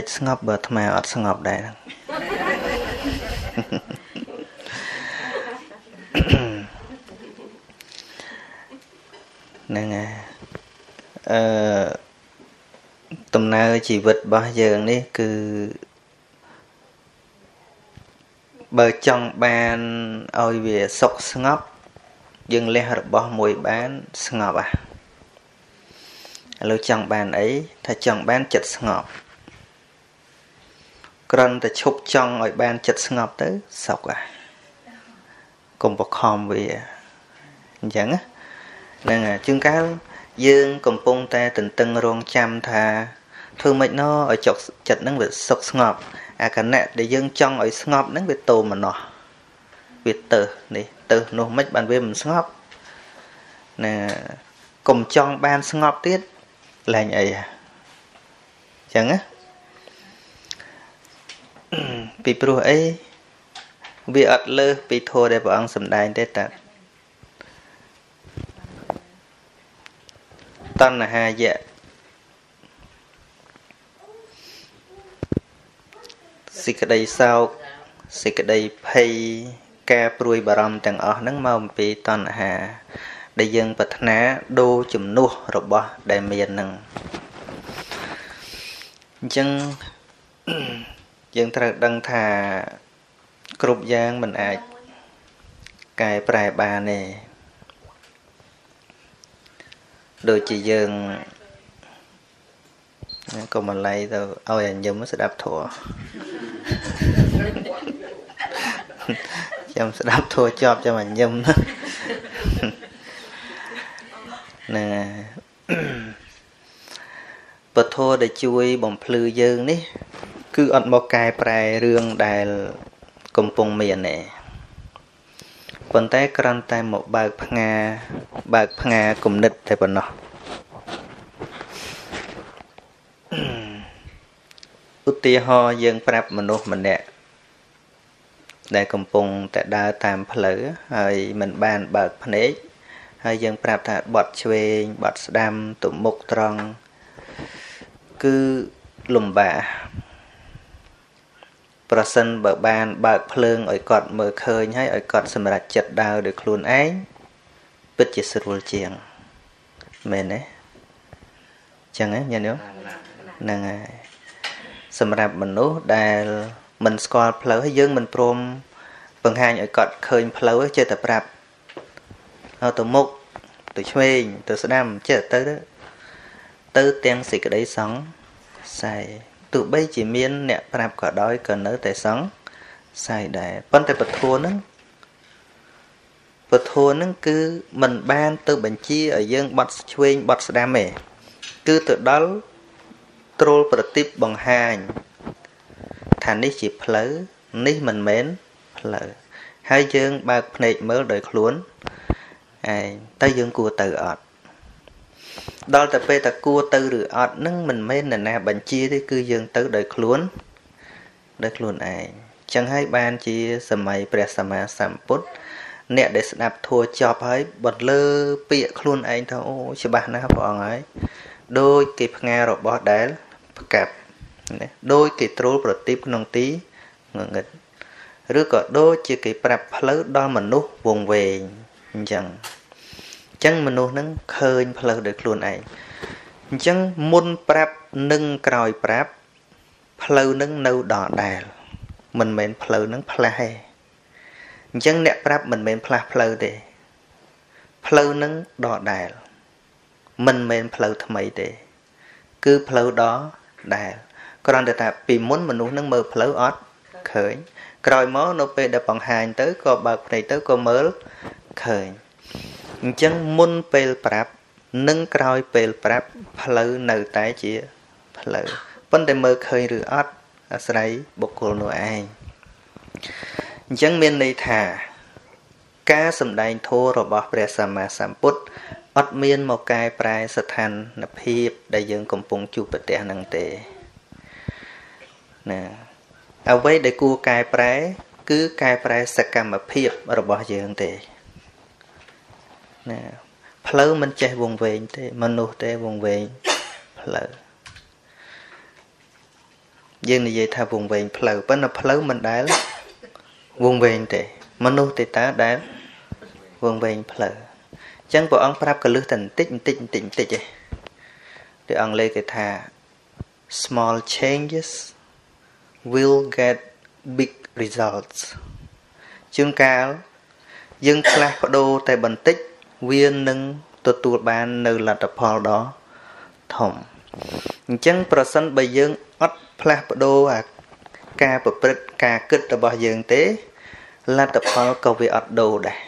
ចិត្តនឹងមិនស្ងប់បើអាត្មាអត់ស្ងប់ដែរហ្នឹងហើយអឺដំណើរជីវិតរបស់យើងនេះគឺបើចង់បានឲ្យវាសុខស្ងប់យើងលះរបស់មួយបានស្ងប់អាឥឡូវចង់បានអីថាចង់បានចិត្តស្ងប់ គ្រាន់តែឈប់ចង់ឲ្យបានចិត្តស្ងប់ទៅសុខអាកុំបខំវាអញ្ចឹងហ្នឹងជាងកាលយើងកំពុងតែទន្ទឹងរង់ចាំថាធ្វើម៉េចណឲ្យចុកចិត្តហ្នឹងវាសុខស្ងប់អាគណៈដែលយើងចង់ឲ្យស្ងប់ហ្នឹងវាតោមនោះវាទៅនេះទៅនោះមិនបានវាមិនស្ងប់ណាកុំចង់បានស្ងប់ទៀតលែងអីអញ្ចឹងណា ពីព្រោះអីវាអត់លើសពីធម៌ដែលព្រះអង្គសម្ដែងទេតាតណ្ហាយៈសេចក្តីសោកសេចក្តីភ័យការព្រួយបារម្ភទាំងអស់ហ្នឹងមកអំពីតណ្ហា ដែលយើងប្រាថ្នាដូរជំនួសរបស់ដែលមានហ្នឹងអញ្ចឹង យើងត្រូវដឹងថាគ្រប់យ៉ាងមិនអាចកែប្រែបានទេដូចជាយើងកុំអាល័យទៅឲ្យអញ្ញឹមស្ដាប់ធัวចាំស្ដាប់ធัวជាប់ចាំអញ្ញឹមហ្នឹងហើយពធដែលជួយបំភ្លឺយើងនេះ គឺអត់មកកែប្រែរឿងដែលកំពុងមានទេប៉ុន្តែគ្រាន់តែមកបើកផ្ងាបើកផ្ងាគំនិតតែប៉ុណ្ណោះឧទាហរណ៍យើងប្រាប់មនុស្សម្នាក់ដែលកំពុងតែដើរតាមផ្លូវហើយមិនបានបើកភ្នែកហើយយើងប្រាប់ថាបត់ឆ្វេងបត់ស្ដាំទៅមុខត្រង់គឺលំបាក ប្រសិនបើបានបើកភ្លើងឲ្យគាត់មើលឃើញហើយឲ្យគាត់សម្រេចចិត្តដើរដោយខ្លួនឯងពិតជាស្រួលជាងមែនទេចឹងហ៎ញាតិញោមហ្នឹងហើយសម្រាប់មនុស្សដែលមិនស្គាល់ផ្លូវហើយយើងមិនព្រមបង្ហាញឲ្យគាត់ឃើញផ្លូវចេះតែប្រាប់ទៅទៅមុខទៅឆ្វេងទៅស្ដាំចេះទៅទៅទាំងសេចក្តីសង្ស័យ ទោះបីជាមានអ្នកប្រាប់ក៏ដោយក៏នៅតែសង្ស័យដែរប៉ុន្តែពធហ្នឹងពធហ្នឹងគឺมันបានទៅបញ្ជាឲ្យយើងបត់ឆ្វេងបត់ស្ដាំទេគឺទៅដល់ទ្រលប្រតិបបង្ហាញថានេះជាផ្លូវនេះមិនមែនផ្លូវហើយយើងបើកភ្នែកមើលដោយខ្លួនឯងទៅយើងគួរទៅអត់ ដល់តែពេលតែគួរទៅឬអត់នឹងមិនមែននរណាបញ្ជាទេគឺយើងទៅដោយខ្លួនដោយខ្លួនឯងចឹងហើយបានជាសម័យព្រះសម្មាសម្ពុទ្ធអ្នកដែលស្ដាប់ធัวចប់ហើយបន្លឺពាក្យខ្លួនឯងថាអូច្បាស់ណាស់ព្រះអង្គហើយដោយគេផ្ងារបស់ដែលផ្កាប់ណាដោយគេត្រួលប្រទីបក្នុងទីងងឹតឬក៏ដូចជាគេប្រាប់ផ្លូវដល់មនុស្សវងវែងអញ្ចឹងអញ្ចឹងមនុស្សនឹងឃើញផ្លូវដោយខ្លួនឯងអញ្ចឹងមុនប្រាប់នឹងក្រោយប្រាប់ផ្លូវនឹងនៅដដែលមិនមែនផ្លូវនឹងផ្លាស់ទេអញ្ចឹងអ្នកប្រាប់មិនមែនផ្លាស់ផ្លូវទេផ្លូវនឹងដដែលមិនមែនផ្លូវថ្មីទេ គឺផ្លូវដដែលគ្រាន់តែថាពីមុនមនុស្សនឹងមើលផ្លូវអត់ឃើញក្រោយមកនៅពេលដែលបង្ហាញទៅក៏បើកភ្នែកទៅក៏មើលឃើញ អញ្ចឹងមុនពេលប្រាប់ និងក្រោយពេលប្រាប់ផ្លូវនៅតែជាផ្លូវប៉ុន្តែមើលឃើញឬអត់អាស្រ័យបុគ្គលនោះឯងអញ្ចឹងមានន័យថាការសម្ដែងធម៌របស់ព្រះសម្មាសម្ពុទ្ធអត់មានមកកែប្រែស្ថានភាពដែលយើងកំពុងជួបប្រទះនឹងទេណាអ្វីដែលគួរកែប្រែ គឺកែប្រែសកម្មភាពរបស់យើងទេ ណាផ្លូវមិនចេះវងវែងទេមនុស្សទេវងវែងផ្លូវយើងនិយាយថាវងវែងផ្លូវប៉ុន្តែផ្លូវមិនដែលវងវែងទេ មនុស្សទេតើដែលវងវែងផ្លូវអញ្ចឹងព្រះអង្គប្រាប់កលឹះតែបន្តិចបន្តិចបន្តិចបន្តិចឯងដែលអង់គ្លេសគេថា small changes will get big results ជួនកាលយើងផ្លាស់ប្ដូរតែបន្តិច វានឹងទទួលបាននៅលទ្ធផលដ៏ធំអញ្ចឹងប្រសិនបើយើងអត់ផ្លាស់ប្ដូរអាការប្រព្រឹត្តការគិតរបស់យើងទេលទ្ធផលក៏វាអត់ដូរដែរ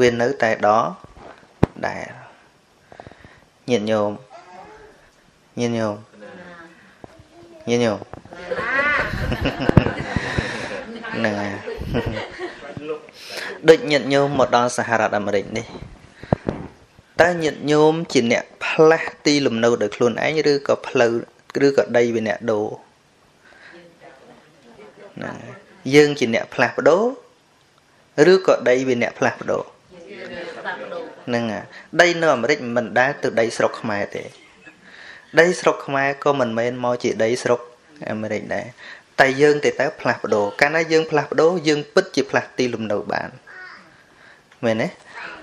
វានៅតែដដែរញាតិញោមញាតិញោមញាតិញោមហ្នឹងហើយដូចញាតិញោមមកដល់សហរដ្ឋអាមេរិកនេះ តើញាតិញោមជាអ្នកផ្លាស់ទីលំនៅដោយខ្លួនឯងឬក៏ផ្លូវឬក៏ដីវាអ្នកដូរណាយើងជាអ្នកផ្លាស់ប្ដូរឬក៏ដីវាអ្នកផ្លាស់ប្ដូរហ្នឹងដីនៅអាមេរិកមិនដែលទៅដីស្រុកខ្មែរទេ ដីស្រុកខ្មែរក៏មិនមែនមកជាដីស្រុកអាមេរិកដែរតែយើងទៅទៅផ្លាស់ប្ដូរកាលណាយើងផ្លាស់ប្ដូរយើងពិតជាផ្លាស់ទីលំនៅបានមែនទេ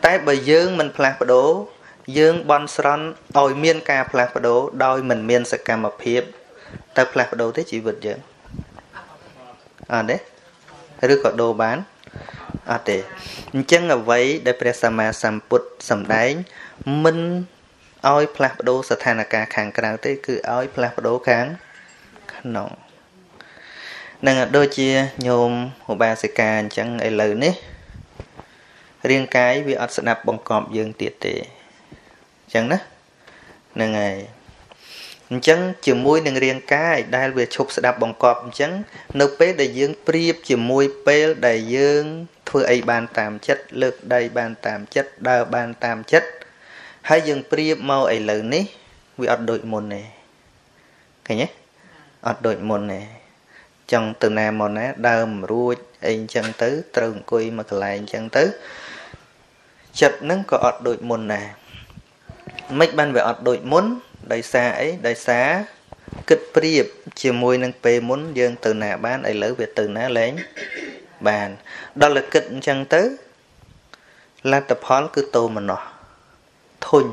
តែបើយើងមិនផ្លាស់ប្ដូរយើងបន់ស្រន់ឲ្យមានការផ្លាស់ប្ដូរដោយមិនមានសកម្មភាព ទៅផ្លាស់ប្ដូរទេជីវិតយើងអត់ទេឬក៏ដូរបានអត់ទេអញ្ចឹងអ្វីដែលព្រះសម្មាសម្ពុទ្ធសម្ដែងមិនឲ្យផ្លាស់ប្ដូរស្ថានភាពខាងក្រៅទេ គឺឲ្យផ្លាស់ប្ដូរខាងក្នុងនឹងដូចជាញោមឧបាសិកាអញ្ចឹងឥឡូវនេះ រាងកាយវាអត់ស្ដាប់បង្កប់យើងទៀតទេអញ្ចឹងណាហ្នឹងហើយអញ្ចឹងជាមួយនឹងរាងកាយដែលវាឈប់ស្ដាប់បង្កប់អញ្ចឹងនៅពេលដែលយើងប្រៀបជាមួយពេលដែលយើងធ្វើអីបានតាមចិត្តលើកដៃបានតាមចិត្តដើរបានតាមចិត្តហើយយើងប្រៀបមកឥឡូវនេះវាអត់ដូចមុនទេឃើញទេអត់ដូចមុនទេចង់ទៅណាមកណាដើមរួចអីអញ្ចឹងទៅត្រូវអង្គុយមកកន្លែងអញ្ចឹងទៅ ចិត្តហ្នឹងក៏អត់ដូចមុនដែរមិនបានវាអត់ដូចមុនដោយសារអីដោយសារគិតប្រៀបជាមួយនឹងពេលមុនយើងទៅណាបានឥឡូវវាទៅណាលែងបានដល់តែគិតអញ្ចឹងទៅលទ្ធផលគឺតោមនោះធុញ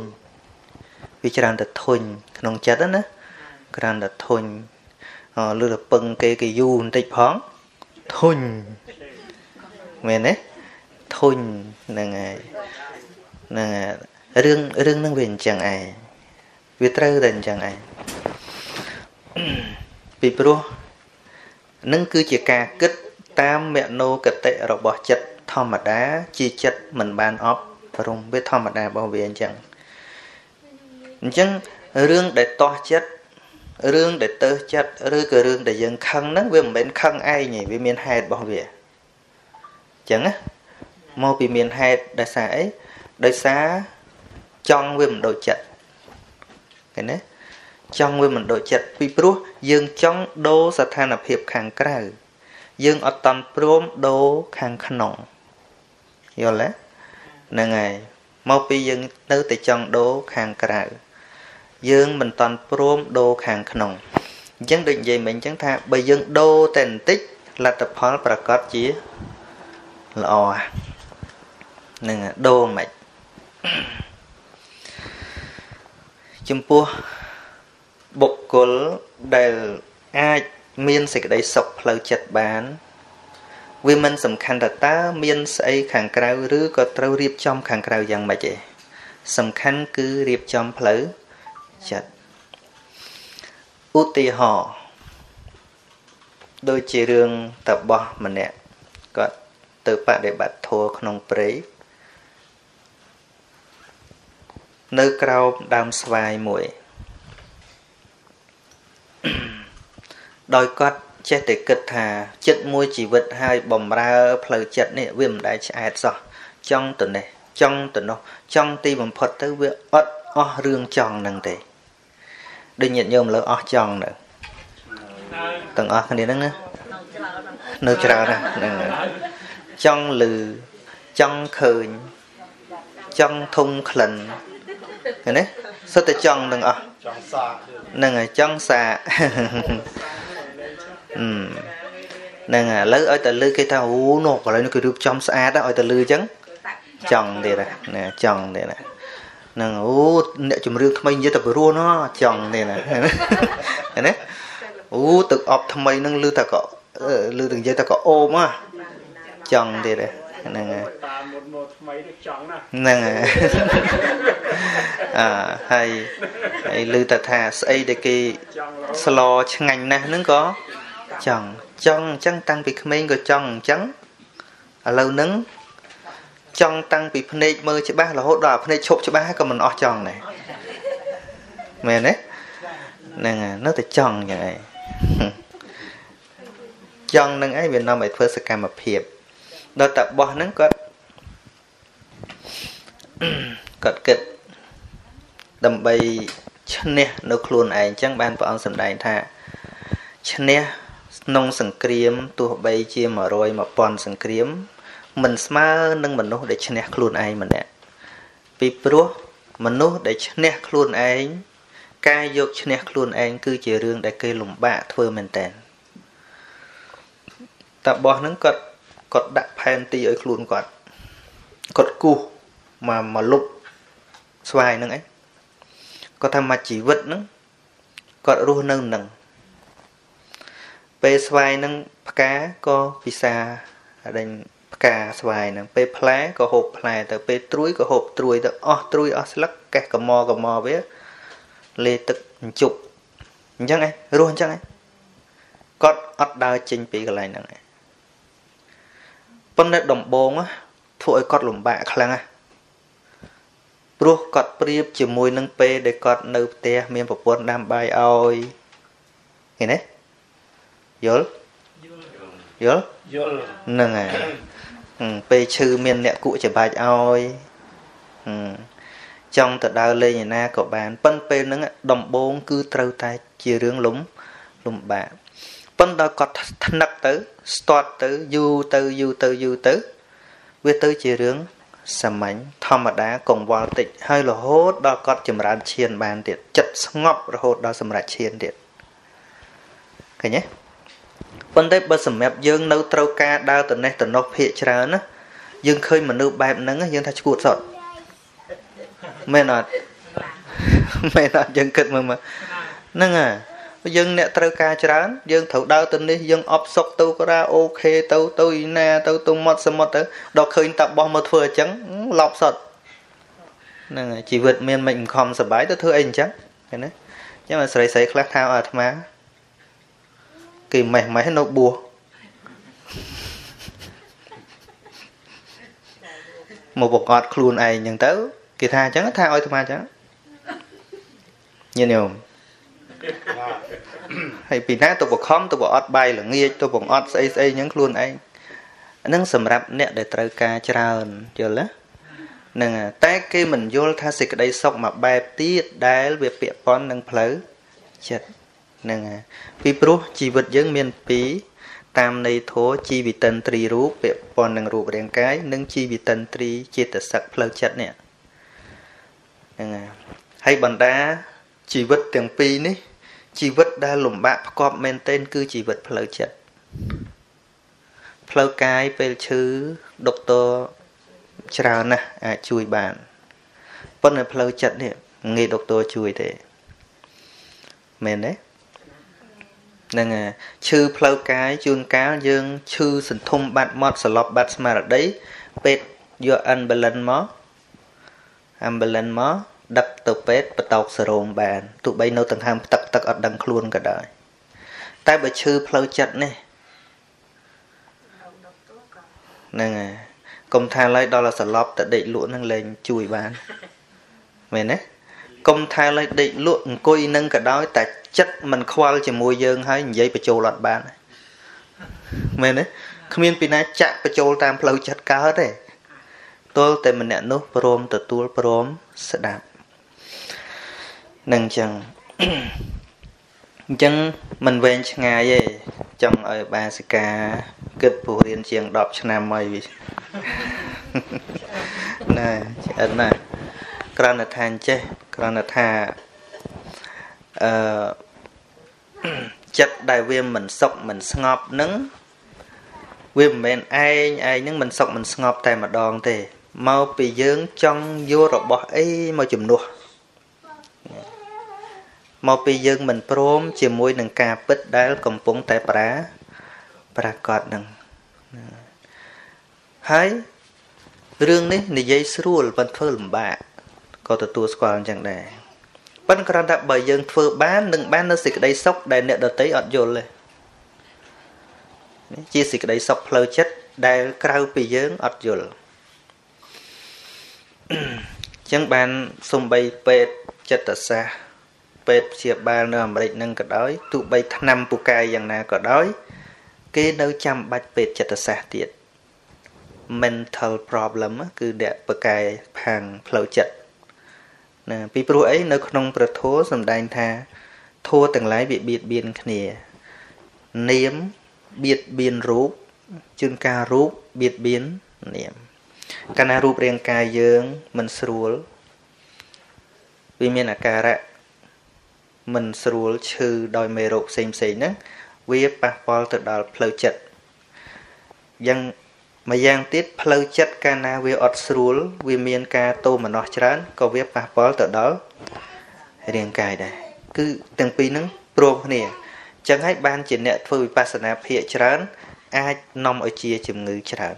វាច្រើនតែធុញក្នុងចិត្តណាក្រានតែធុញអឺលឺតែពឹងគេគេយូរបន្តិចផងធុញមែនទេ ធុញហ្នឹងហើយហ្នឹងរឿងរឿងហ្នឹងវាអញ្ចឹងឯងវាត្រូវតែអញ្ចឹងឯងពីព្រោះនឹងគឺជាការគិតតាមមនោគតិរបស់ចិត្តធម្មតា ជាចិត្តមិនបានអប់រំវាធម្មតារបស់វាអញ្ចឹងអញ្ចឹងរឿងដែលតោះចិត្តរឿងដែលទៅចិត្តឬក៏រឿងដែលយើងខឹងហ្នឹងវាមិនមែនខឹងឯងទេវាមានហេតុរបស់វាអញ្ចឹងណា មកពីមានហេតុដោយសារអីដោយសារចង់វាមិនដូចចិត្តឃើញទេចង់វាមិនដូចចិត្តពីព្រោះយើងចង់ដូរស្ថានភាពខាងក្រៅយើងអត់តន់ព្រមដូរខាងក្នុងយល់ទេហ្នឹងហើយមកពីយើងនៅតែចង់ដូរខាងក្រៅយើងមិនតន់ព្រមដូរខាងក្នុងអញ្ចឹងដូចនិយាយមិញអញ្ចឹងថាបើយើងដូរតែបន្តិចលទ្ធផលប្រកាសជាល្អហ្នឹងដូរមិនចំពោះបុគ្គលដែលអាចមានសេចក្តីសុខផ្លូវចិត្តបាន វាមិនសំខាន់តើតើមានស្អីខាងក្រៅឬក៏ត្រូវរៀបចំខាងក្រៅយ៉ាងម៉េចទេសំខាន់គឺរៀបចំផ្លូវចិត្តឧទាហរណ៍ដូចជារឿងតបោះម្នាក់គាត់ទៅបដិបត្តិធម៌ក្នុងព្រៃ នៅក្រោមដើមស្វាយមួយ ដោយគាត់ចេះតែគិតថាចិត្តមួយជីវិតហើយបំរើផ្លូវចិត្តនេះវាមិនដែលឆ្អែតសោះចង់ទៅនេះចង់ទៅនោះចង់ទីបំផុតទៅវាអត់អស់រឿងចង់នឹងទេដូចញាតិញោមលើអស់ចង់នៅទាំងអស់គ្នាហ្នឹងណានៅច្រើនណាហ្នឹងចង់លឺចង់ឃើញចង់ធំក្លិន ឃើញទេសុទ្ធតែចង់ទាំងអស់ចង់សាកហ្នឹងហើយចង់សាកហ្នឹងឥឡូវឲ្យតែលឺគេថាអូនោះកន្លែងនេះគេរៀបចំស្អាតឲ្យតែលឺអញ្ចឹងចង់ទៀតណាចង់ទៀតណាហ្នឹងអូអ្នកជំរឿថ្មីនិយាយតែព្រោះណោះចង់ទៀតណាណាអូទឹកអប់ថ្មីហ្នឹងលឺតែក៏លឺតែនិយាយតែក៏អូមហ៎ចង់ទៀត ហ្នឹងហើយតាមមុនមកថ្មីទៅចង់ណាហ្នឹងហើយអើហើយហើយឮតែថាស្អីដែលគេស្លឆ្ងាញ់ណាស់ហ្នឹងក៏ចង់ចង់អញ្ចឹងតាំងពីក្មេងក៏ចង់អញ្ចឹងឥឡូវហ្នឹងចង់តាំងពីភ្នែកមើលច្បាស់រហូតដល់ភ្នែកឈប់ច្បាស់ក៏មិនអស់ចង់ដែរមែនទេហ្នឹងហើយនៅតែចង់យ៉ាងឯងចង់នឹងឯងវានាំឲ្យធ្វើសកម្មភាព ដល់តែបោះហ្នឹងគាត់គាត់គិតដើម្បីឈ្នះនៅខ្លួនឯងអញ្ចឹងបានព្រះអង្គសម្ដែងថាឈ្នះក្នុងសង្គ្រាមទោះបីជា100 1000សង្គ្រាមមិនស្មើនឹងមនុស្សដែលឈ្នះខ្លួនឯងម្នាក់ពីព្រោះមនុស្សដែលឈ្នះខ្លួនឯងការយកឈ្នះខ្លួនឯងគឺជារឿងដែលគេលំបាកធ្វើមែនតើតាបោះហ្នឹងគាត់ គាត់ដាក់ផែនទីឲ្យខ្លួនគាត់គាត់គូសមកមកលុបស្វាយហ្នឹងឯងគាត់ថាមកជីវិតហ្នឹងគាត់រស់នៅនឹងពេលស្វាយហ្នឹងផ្កាក៏ពិសាដេញផ្កាស្វាយហ្នឹងពេលផ្លែក៏ហូបផ្លែទៅពេលត្រួយក៏ហូបត្រួយទៅអស់ត្រួយអស់ស្លឹកកេះកមកមវាលេទឹកអញ្ជុកអញ្ចឹងឯងរស់អញ្ចឹងឯងគាត់អត់ដើរចេញពីកន្លែងហ្នឹងឯង ប៉ុន្តែដំបងធ្វើឲ្យគាត់លំបាកខ្លាំងណាស់ព្រោះគាត់ប្រៀបជាមួយនឹងពេលដែលគាត់នៅផ្ទះមានប្រពន្ធដាំបាយឲ្យឃើញទេយល់យល់យល់ហ្នឹងហើយពេលឈឺមានអ្នកគក់ច្បាច់ឲ្យចង់ទៅដើរលេងឯណាក៏បានប៉ុន្តែពេលហ្នឹងដំបងគឺត្រូវតែជារឿងលំលំបាកប៉ុន្តែគាត់ថ្នឹកទៅ ស្ទាត់ទៅយូរទៅយូរទៅយូរទៅវាទៅជារឿងសាមញ្ញធម្មតាកង្វល់តិចហើយរហូតដល់គាត់ចម្រើនឈានបានទៀតចិត្តស្ងប់រហូតដល់សម្រេចឈានទៀតឃើញទេប៉ុន្តែបើសម្រាប់យើងនៅត្រូវការដើរទៅនេះទៅនោះភាកច្រើនណាយើងឃើញមនុស្សបែបហ្នឹងយើងថាឈួតសតមែនអត់មែនអត់យើងគិតមើលមើលហ្នឹងហើយ យើងអ្នកត្រូវការច្រើន យើងត្រូវដើរទៅនេះយើងអបសុកទៅក៏រ៉ាអូខេទៅទៅណាទៅទៅមាត់សមុទ្រទៅដល់ឃើញតាបោះមកធ្វើអញ្ចឹងឡប់សតហ្នឹងហើយជីវិតមានមិនខំសុបាយទៅធ្វើអីអញ្ចឹងឃើញណាអញ្ចឹងស្រីស្រីខ្លះថាអាត្មាគេម៉េះម៉េះនៅបួសមកបង្កត់ខ្លួនឯងអញ្ចឹងទៅ គេថាអញ្ចឹងថាឲ្យអាត្មាអញ្ចឹងញាតិញោម ហើយពីណាទៅបខំទៅបអត់បាយល្ងាចទៅបង្អត់ស្អីស្អីអញ្ចឹងខ្លួនឯងហ្នឹងសម្រាប់អ្នកដែលត្រូវការច្រើនយល់ទេហ្នឹងតែគេមិនយល់ថាសេចក្តីសុខមួយបែបទៀតដែលវាពាក់ព័ន្ធនឹងផ្លូវចិត្តហ្នឹងពីព្រោះជីវិតយើងមានពីរតាមន័យធម៌ជីវិតិនត្រីរូបពាក់ព័ន្ធនឹងរូបរាងកាយនិងជីវិតិនត្រីចេតសិកផ្លូវចិត្តនេះហ្នឹងហើយបណ្ដាជីវិតទាំងពីរនេះ ជីវិតដែលលំបាកផ្គប់មែនទែនគឺជីវិតផ្លូវចិត្តផ្លូវកាយពេលឈឺដុកទ័រច្រើនណាស់អាចជួយបានប៉ុន្តែផ្លូវចិត្តនេះងាយដុកទ័រជួយទេមែនទេនឹងឈឺផ្លូវកាយជួនកាលយើងឈឺសន្ធុំបាត់មាត់សន្លប់បាត់ស្មារតីពេទ្យយកអានបលិនមកអាំបលិនមកដឹកទៅពេទ្យបតោកសេរ៉ូមបានទោះបីនៅដង្ហើមផ្ទឹកផ្ទឹកអត់ដឹងខ្លួនក៏ដោយតែបើឈឺផ្លូវចិត្តនេះហ្នឹងហើយកុំថាឡើយដល់សន្លប់ទៅដេកលក់នឹងលែងជួយបានមែនទេកុំថាឡើយដេកលក់អង្គុយនឹងក៏ដោយតែចិត្តមិនខ្វល់ជាមួយយើងហើយនិយាយបញ្ចូលអត់បានមែនទេគ្មានពីណាចាក់បញ្ចូលតាមផ្លូវចិត្តកើតទេទល់តែម្នាក់នោះព្រមទទួលព្រមស្ដាប់នឹងអញ្ចឹង អញ្ចឹងមិនវែងឆ្ងាយទេចង់ឲ្យបាសិកាគិតពោះរៀនជាង10ឆ្នាំហើយណែឆ្អិនណាក្រណថាអញ្ចេះក្រណថាអឺចិត្តដែលវាមិនសុខមិនស្ងប់នឹងវាមិនមែនឯងឯងនឹងមិនសុខមិនស្ងប់តែម្ដងទេមកពីយើងចង់យករបស់អីមកជំនួស មកពីយើងមិនព្រមជាមួយនឹងការពិតដែលកំពុងតែប្រាប្រកាសនឹងហើយរឿងនេះនិយាយស្រួលប៉ុន្តែធ្វើលំបាកក៏ទទួលស្គាល់អញ្ចឹងដែរប៉ុន្តែគ្រាន់តែបើយើងធ្វើបាននឹងបាននៅសេចក្តីសុខដែលអ្នកដតីអត់យល់ទេជាសេចក្តីសុខផ្លូវចិត្តដែលក្រៅពីយើងអត់យល់អញ្ចឹងបានសំបីពេទ្យចិត្តសាស្ត្រ ពេទ្យព្យាបាលនៅអាមេរិកនឹងក៏ដោយទោះបីថ្នាំពូកែយ៉ាងណាក៏ដោយ គេនៅចាំបាច់ពេទ្យចិត្តសាស្ត្រទៀត mental problem គឺអ្នកបកែខាងផ្លូវចិត្តណាពីព្រោះអីនៅក្នុងប្រធោសំដែងថាធัวទាំងឡាយវាបៀតបៀនគ្នា នាមបៀតបៀនរូបជួនកាលរូបបៀតបៀននាម កាលណារូបរាងកាយយើងមិនស្រួលវាមានអាការៈ មិនស្រួលឈឺដោយមេរោគផ្សេងផ្សេងហ្នឹងវាប៉ះពាល់ទៅដល់ផ្លូវចិត្តយ៉ាងម្យ៉ាងទៀតផ្លូវចិត្តកាលណាវាអត់ស្រួល វាមានការតោមនស្សច្រើនក៏វាប៉ះពាល់ទៅដល់រាងកាយដែរគឺទាំងពីរហ្នឹងព្រមគ្នាចឹងហើយបានជាអ្នកធ្វើវិបស្សនាភាកច្រើន អាចនាំឲ្យជាជំងឺច្រើន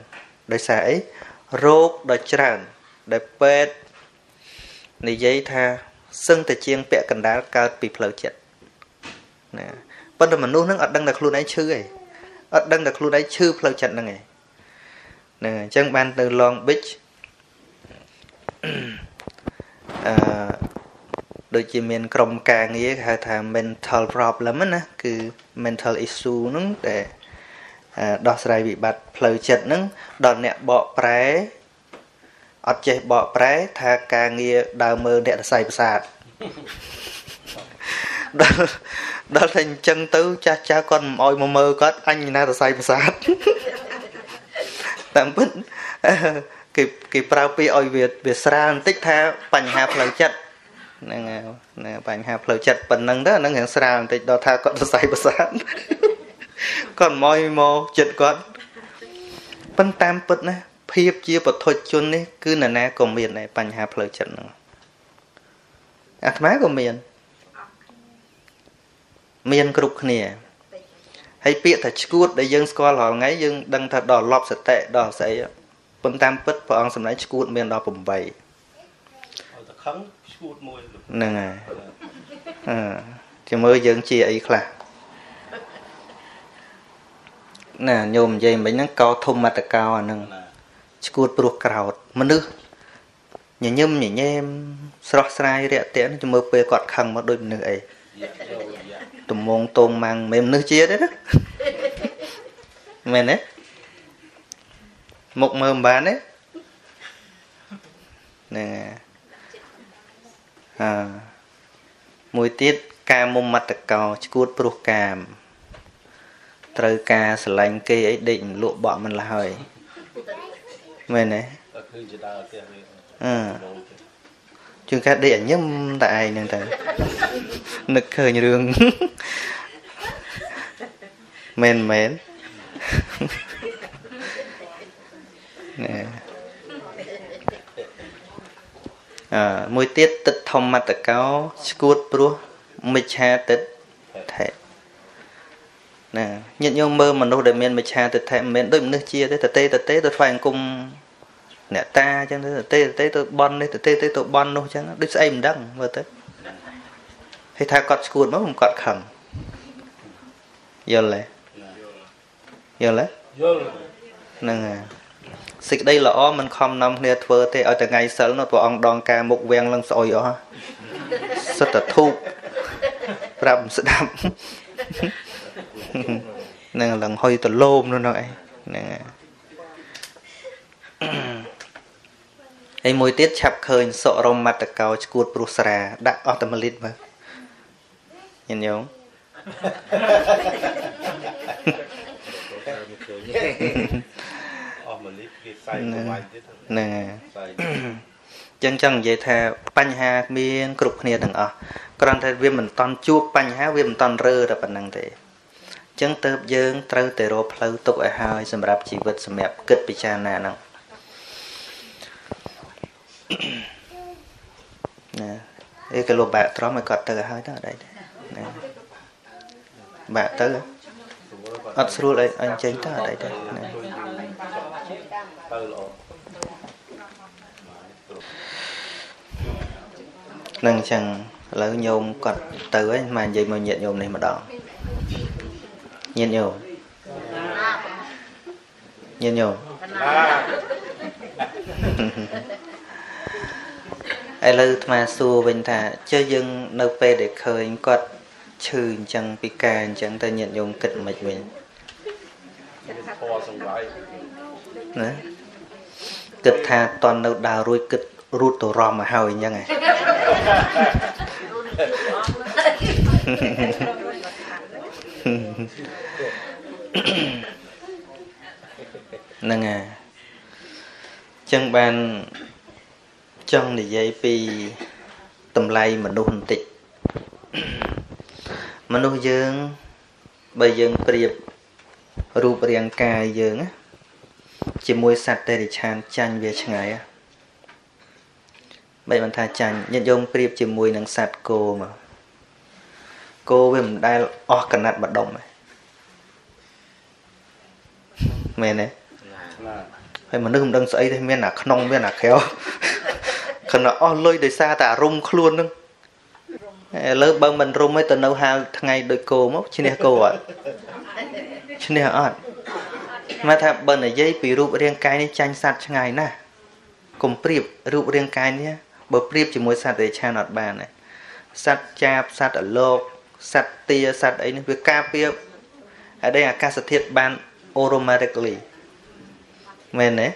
ដោយសារអីរោគដ៏ច្រើនដែលពេទ្យនិយាយថា សឹងតែជាងពាក់កណ្ដាលកើតពីផ្លូវចិត្តណាប៉ុន្តែមនុស្សនឹងអត់ដឹងតែខ្លួនឯងឈឺឯងអត់ដឹងតែខ្លួនឯងឈឺផ្លូវចិត្តហ្នឹងឯងហ្នឹងអញ្ចឹងបានទៅ Long Beach អឺដូចជាមានក្រុមការងារគេហៅថា mental problem ណាគឺ mental issue ហ្នឹងតែដោះស្រាយវិបត្តិផ្លូវចិត្តហ្នឹងដល់អ្នកបកប្រែអត់ចេះបកប្រែថាការងារដើរមើលអ្នករស័យប្រសាទ ដល់ដល់តែអញ្ចឹងទៅចាស់ចាស់គាត់មិនអោយមកមើលគាត់អញណារស័យប្រសាទតាមពិតគេគេប្រើពាក្យឲ្យវាវាស្រាលបន្តិចថាបញ្ហាផ្លូវចិត្តហ្នឹងណាបញ្ហាផ្លូវចិត្តប៉ុណ្ណឹងទៅហ្នឹងរៀងស្រាលបន្តិចដល់ថាគាត់សរសៃប្រសាទគាត់មកមកចិត្តគាត់ប៉ុន្តែតាមពិតណាភាពជាពធជននេះគឺនរណាក៏មានដែរបញ្ហាផ្លូវចិត្តហ្នឹង អាត្មាក៏មាន មានគ្រប់គ្នាហើយពាក្យថាឈួតដែលយើងស្គាល់រាល់ថ្ងៃយើងដឹងថាដល់លប់សតិដល់ស្អីប៉ុន្តែតាមពិតព្រះអង្គសម្ដែងឈួតមានដល់8តែខឹងឈួតមួយហ្នឹងហើយអឺជាមើលយើងជាអីខ្លះណាញោមនិយាយមិញហ្នឹងកោធម្មតកោអាហ្នឹងឈួតព្រោះក្រោតមនុស្ស ញញឹមញញែមស្រស់ស្រាយរាក់ទាក់ជំមើពេលគាត់ខឹងមកដូចមនុស្សអីទំងតងម៉ាំងមិនមនុស្សជាទេណាមែនទេមុខមើលមិនបានទេហ្នឹងអាមួយទៀតការមុំមត្តកោឈួតព្រោះកាម ត្រូវការស្រឡាញ់គេអីដេកមិនលក់បក់មិនឡើយមែនទេឃើញជាដើរផ្ទះនេះ អឺជួនកាលដេកញឹមតែឯងហ្នឹងទៅនឹកឃើញរឿងមែនមែនណែអឺមួយទៀតទឹកធម្មតកោស្គួតព្រោះមិច្ឆាទឹកថេណាញាតិញោមមើលមនុស្សដែលមានមិច្ឆាទិដ្ឋិមិនមែនដូចមនុស្សជាទេតទេតទេទៅថ្វាយអង្គម អ្នកតាអញ្ចឹងទៅទេទេទៅបន់នេះទេទេទៅបន់នោះអញ្ចឹងដូចស្អីមិនដឹងមើលទៅហើយថាគាត់ស្គួតមកមិនគាត់ខឹងយល់ទេយល់ទេយល់ហ្នឹងហើយសេចក្តីល្អមិនខំនាំគ្នាធ្វើទេឲ្យតែថ្ងៃសិលនោះព្រះអង្គដងការមុខវាំងឡើងស្អុយអស់សិតតែធូបប្រាប់ស្ដាប់នឹងឡើងហុយតលោមនោះនោះឯងហ្នឹងហើយ មួយទៀតឆាប់ឃើញសុរមត្តកោឈួតព្រោះស្រា ដាក់អស់តែ1លីត្រមើលញញោមអស់1លីត្រគេខ្សែប្រវាយទៀតហ្នឹងហើយអញ្ចឹងចឹងនិយាយថាបញ្ហាមានគ្រប់គ្នាទាំងអស់គ្រាន់តែវាមិនតន់ជួបបញ្ហាវាមិនតន់រើតែប៉ុណ្្នឹងទេចឹងទៅយើងត្រូវតែរកផ្លូវទុកឲ្យហើយសម្រាប់ជីវិតសម្រាប់គិតពិចារណាហ្នឹង ណាអេក៏លោកបាក់ត្រមឲ្យគាត់ទៅឲ្យហើយទៅអត់អីទេណាបាក់ទៅអត់ស្រួលអីអញចេញទៅអត់អីទេណាទៅល្អនឹងអញ្ចឹងឥឡូវញោមគាត់ទៅហើយមកនិយាយមកញាតញោមនេះម្ដងញាតញោមញាតញោម ឥឡូវអាត្មាសួរវិញថាចុះយើងនៅពេលដែលឃើញគាត់ឈឺអញ្ចឹងពិការអញ្ចឹងទៅញាតញោមគិតមិនវិញពណ៌សង្វាយណាគិតថាតន់នៅដើររួចគិតរូតទៅរំមកហើយអញ្ចឹងហ៎ហ្នឹងហើយចឹងបាន ចង់និយាយពីតម្លៃមនុស្សបន្តិចមនុស្សយើងបើយើងប្រៀបរូបរាងកាយយើងជាមួយសត្វតេរិឆានចាញ់វាឆ្ងាយបែបមិនថាចាញ់ញាតិយោមប្រៀបជាមួយនឹងសត្វគោមកគោវាមិនដែលអស់កណាត់ម្ដុំទេមែនទេហើយមនុស្សមិនដឹងស្អីទេមានអាក្នុងមានអាក្រៅ ខណៈអស់លុយដោយសារតែអារម្មណ៍ខ្លួននឹងឥឡូវបើមិនរុំឯទៅនៅហាលថ្ងៃដូចគោមកឈ្នះគោអត់ឈ្នះអត់មកថាបើនិយាយពីរូបរាងកាយនេះចាញ់សត្វឆ្ងាយណាស់កុំប្រៀបរូបរាងកាយនេះបើប្រៀបជាមួយសត្វទេឆានអត់បានទេសត្វចាបសត្វអលោកសត្វទាសត្វអីនេះវាការពារហើយដែលអាកាសធាតុបាន automatically មែនទេ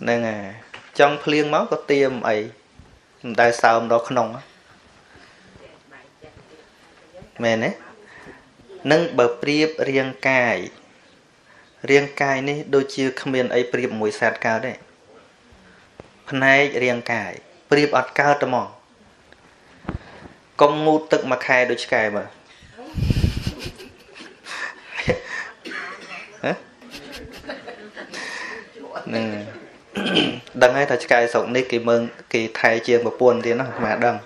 ហ្នឹងហើយ ចង់ភ្លៀងមកក៏ទៀមអីមិនដែលសើមដល់ក្នុងមែនទេនឹងបើប្រៀបរាងកាយរាងកាយនេះដូចជាគ្មានអីប្រៀបមួយសត្វកើតទេផ្នែករាងកាយប្រៀបអត់កើតទេហ្មងកុំងូតទឹកមួយខែដូចឆ្កែមើលហ្នឹង ដឹងហើយថាឆ្កែស្រុកនេះគេមើលគេថែជាងប្រពន្ធទៀតណាមកដឹង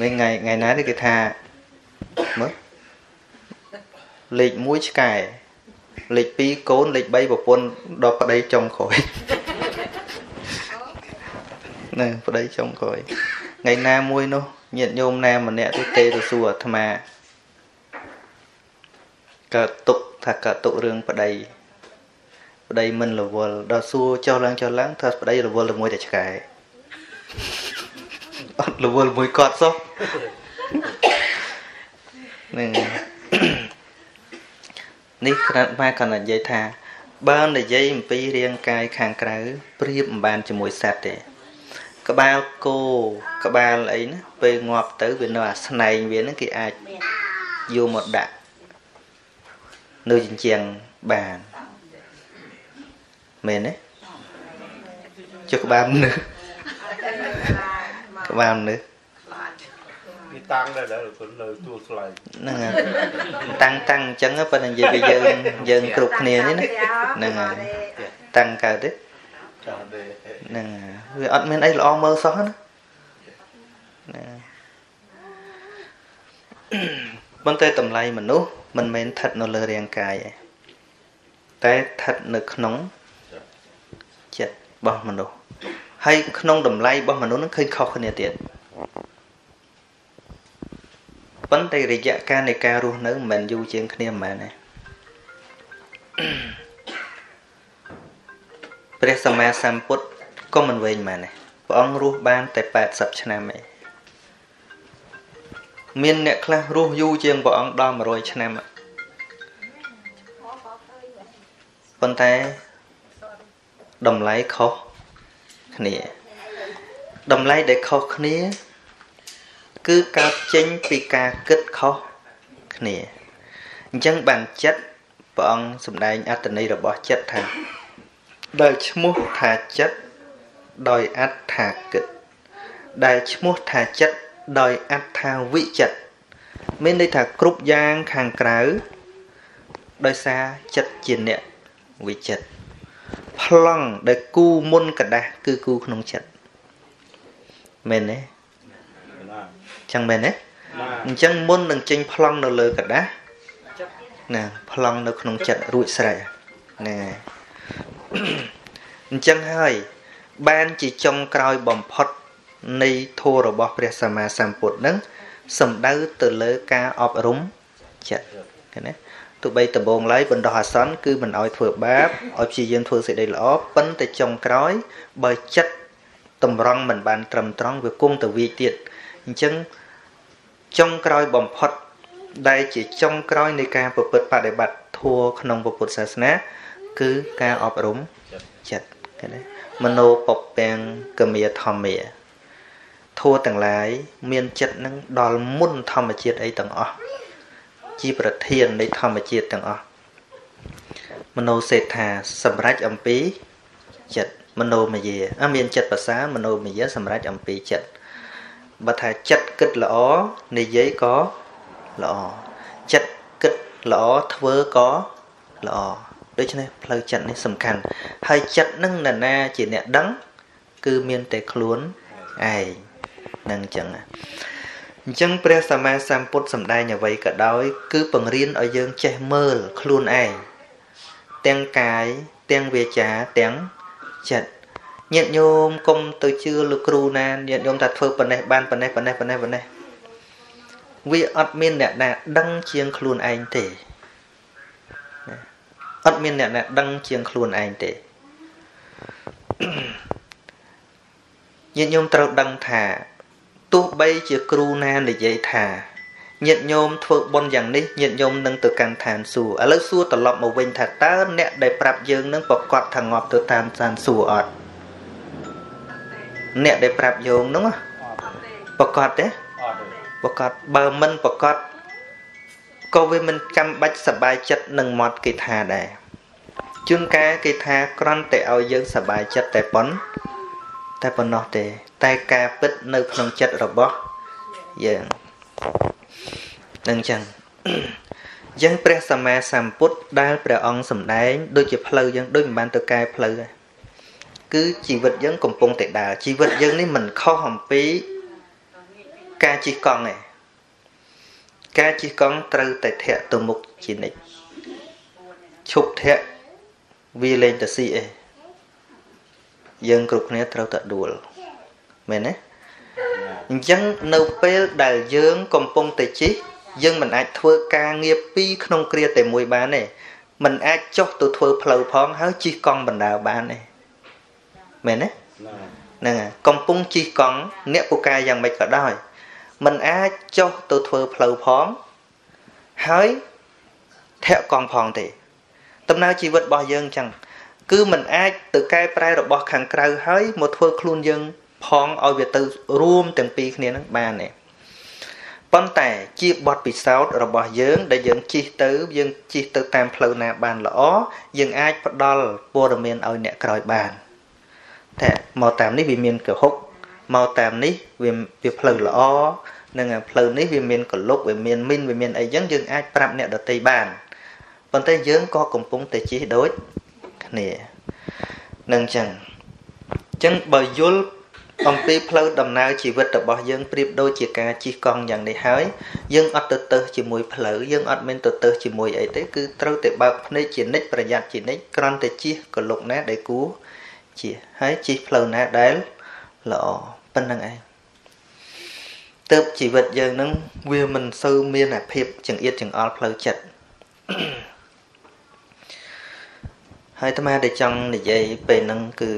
មិនថ្ងៃថ្ងៃណានេះគេថាមើលលេខ1ឆ្កែលេខ2កូនលេខ3ប្រពន្ធដល់ប្តីចុងក្រោយណាប្តីចុងក្រោយថ្ងៃណាមួយនោះញាតិញោមណាម្នាក់ទៅទេទៅសួរអាត្មាកើតទុកថាកើតទុករឿងប្តី ប្តីមិនរវល់ដល់សួរចុះឡើងចុះឡើងថាប្តីរវល់ជាមួយតែឆ្កែអត់រវល់មួយគាត់សោះនឹងនេះក្រាត់ម៉ែគាត់និយាយថាបើនិយាយអំពីរាងកាយខាងក្រៅប្រៀបមិនបានជាមួយសត្វទេក្បាលគោក្បាលអីណាពេលងាប់ទៅវានៅអាស្នែងវាហ្នឹងគេអាចយកមកដាក់នៅជញ្ជាំងបាន មែនទេចុះក្បាលមនុស្សក្បាលមនុស្សវាតាំងដែរដល់នៅទួលស្លែកហ្នឹងហើយតាំងតាំងអញ្ចឹងប៉ុន្តែនិយាយពីយើងយើងគ្រប់គ្នានេះណាហ្នឹងហើយតាំងកើតទេហ្នឹងវាអត់មានអីល្អមើលសោះណាណាប៉ុន្តែតម្លៃមនុស្សមិនមែនស្ថិតនៅលើរាងកាយទេតែស្ថិតនៅក្នុងចិត្ត របស់មនុស្សហើយក្នុងតម្លៃរបស់មនុស្សនឹងឃើញខុសគ្នាទៀតប៉ុន្តែរយៈកាលនៃការរស់នៅមិនមែនយូរជាងគ្នាមិនមែនទេព្រះសម្មាសម្ពុទ្ធក៏មិនវែងមែនទេព្រះអង្គរស់បានតែ80ឆ្នាំឯងមានអ្នកខ្លះរស់យូរជាងព្រះអង្គដល់100ឆ្នាំប៉ុន្តែ តម្លៃខុសគ្នាតម្លៃដែលខុសគ្នា គឺកើតចេញពីការគិតខុសគ្នាអញ្ចឹងបានចិត្តព្រះអង្គសម្ដែងអត្តន័យរបស់ចិត្តថាដែលឈ្មោះថាចិត្តដោយអត្ថាគិត ដែលឈ្មោះថាចិត្តដោយអត្ថាវិចិត្តមានន័យថាគ្រប់យ៉ាងខាងក្រៅដោយសារចិត្តជាអ្នកវិចិត្ត ប្លង់ដែលគូមុនកដាស់គឺគូក្នុងចិត្តមែនទេចឹងមែនទេអញ្ចឹងមុននឹងចេញប្លង់នៅលើกระดาษណាប្លង់នៅក្នុងចិត្តរួចស្រេចណាអញ្ចឹងហើយបានជាចុងក្រោយបំផុតនៃធម៌របស់ព្រះសម្មាសម្ពុទ្ធនឹងសំដៅទៅលើការអប់រំចិត្តឃើញទេ ទោះបីដំបងឡើយបណ្ដោះអាសន្នគឺមិនអោយធ្វើបាបឲ្យព្យាយាមធ្វើសេចក្តីល្អប៉ុន្តែចុងក្រោយ បើចិត្តតម្រង់មិនបានត្រឹមត្រង់វាគង់ទៅវាយទៀតអញ្ចឹងចុងក្រោយបំផុតដែលជាចុងក្រោយនៃការប្រព្រឹត្តបដិបត្តិធម៌ក្នុងពុទ្ធសាសនា គឺការអប់រំចិត្តគេណាមโนពពាំងកមាធម្មាធម៌ទាំងឡាយមានចិត្តនឹងដល់មុនធម្មជាតិអីទាំងអស់ ជាប្រធាននៃធម្មជាតិទាំងអស់មโนសេដ្ឋាសម្រេចអំពីចិត្តមโนមយាអមានចិត្តភាសាមโนមយាសម្រេចអំពីចិត្តបើថាចិត្តគិតល្អនិយាយក៏ល្អចិត្តគិតល្អធ្វើក៏ល្អដូច្នេះផ្លូវចិត្តនេះសំខាន់ហើយចិត្តនឹងនរណាជាអ្នកដឹង គឺមានតែខ្លួនឯងនឹងអញ្ចឹង អញ្ចឹងព្រះសម្មាសម្ពុទ្ធសម្ដែងអ្វីក៏ដោយ គឺបង្រៀនឲ្យយើងចេះមើលខ្លួនឯងទាំងកាយទាំងវាចាទាំងចិត្តញាតិញោមគុំទៅជឿលោកគ្រូណាញាតិញោមថាធ្វើប៉ុណ្ណេះបានប៉ុណ្ណេះប៉ុណ្ណេះប៉ុណ្ណេះប៉ុណ្ណេះវាអត់មានអ្នកណាដឹងជាងខ្លួនឯងទេអត់មានអ្នកណាដឹងជាងខ្លួនឯងទេញាតិញោមត្រូវដឹងថា ទោះបីជាគ្រូណានិយាយថាញាតិញោមធ្វើបុណ្យយ៉ាងនេះញាតិញោមនឹងទៅកាន់ឋានសួគ៌ឥឡូវសួរត្រឡប់មកវិញថាតើអ្នកដែលប្រាប់យើងនឹងប្រកាសថាងាប់ទៅតាមឋានសួគ៌អត់អ្នកដែលប្រាប់យោងនោះប្រកាសទេប្រកាសបើមិនប្រកាសក៏វាមិនចាំបាច់សบายចិត្តនឹងមាត់គេថាដែរជួនកាលគេថាក្រន់តែឲ្យយើងសบายចិត្តតែប៉ុណ្ណ តែប៉ុណ្ណោះទេ តែការពិតនៅ ក្នុងចិត្តរបស់យើងនឹងចឹងយ៉ាងព្រះសម្មាសម្ពុទ្ធដែលព្រះអង្គសម្ដែង ដូចជាផ្លូវយើងដូចមិនបានទៅកែផ្លូវដែរគឺជីវិតយើងកំពុងតែដើរជីវិតយើងនេះមិនខុសអំពីការជិះកង់ទេការជិះកង់ត្រូវតែធាក់ទៅមុខជានិច្ចឈប់ធាក់វាលេងទៅស៊ីអេ យើងគ្រប់គ្នាត្រូវតែដួលមែនទេអញ្ចឹងនៅពេលដែលយើងកំពុងតែជិះយើងមិនអាចធ្វើការងារពីរក្នុងគ្រាតែមួយបានទេមិនអាចចុះទៅធ្វើផ្លូវផងហើយជិះកង់បណ្ដើបានទេមែនទេហ្នឹងហើយកំពុងជិះកង់អ្នកពូកែយ៉ាងម៉េចក៏ដោយมันអាចចុះទៅធ្វើផ្លូវផងហើយធាក់កង់ផងទេ ដំណើរជីវិតរបស់យើងចឹង គឺมันអាចទៅកែប្រែរបស់ខាងក្រៅហើយមកធ្វើខ្លួនយើងផងឲ្យវាទៅរួមទាំងពីរគ្នានឹងបានទេប៉ុន្តែជាបទពិសោធន៍របស់យើង ដែលយើងជិះទៅយើងជិះទៅតាមផ្លូវណាបានល្អយើងអាចផ្ដល់ព័ត៌មានឲ្យអ្នកក្រោយបានតែមកតាមនេះវាមានកហុកមកតាមនេះវាវាផ្លូវល្អនឹងផ្លូវនេះវាមានកលុកវាមានមីនវាមានអីចឹងយើងអាចប្រាប់អ្នកដតីបានប៉ុន្តែយើងក៏កំពុងតែជិះដូច គ្នានឹងចឹងចឹងបើយល់អំពីផ្លូវដំណើរជីវិតរបស់យើងប្រៀបដូចជាការជិះកង់យ៉ាងនេះហើយយើងអត់ទៅទៅជាមួយផ្លូវយើងអត់មានទៅទៅជាមួយអីទេគឺត្រូវតែបើកភ្នែកជានិច្ចប្រយ័ត្នជានិច្ចគ្រាន់តែជិះកលុកណាដែលគួរជិះហើយជិះផ្លូវណាដែលល្អប៉ុណ្្នឹងឯងទៅជីវិតយើងនឹងវាមិនសូវមានអាភាពចង្អៀតចង្អល់ផ្លូវចិត្ត ហើយអាត្មាដែលចង់និយាយពេលហ្នឹងគឺ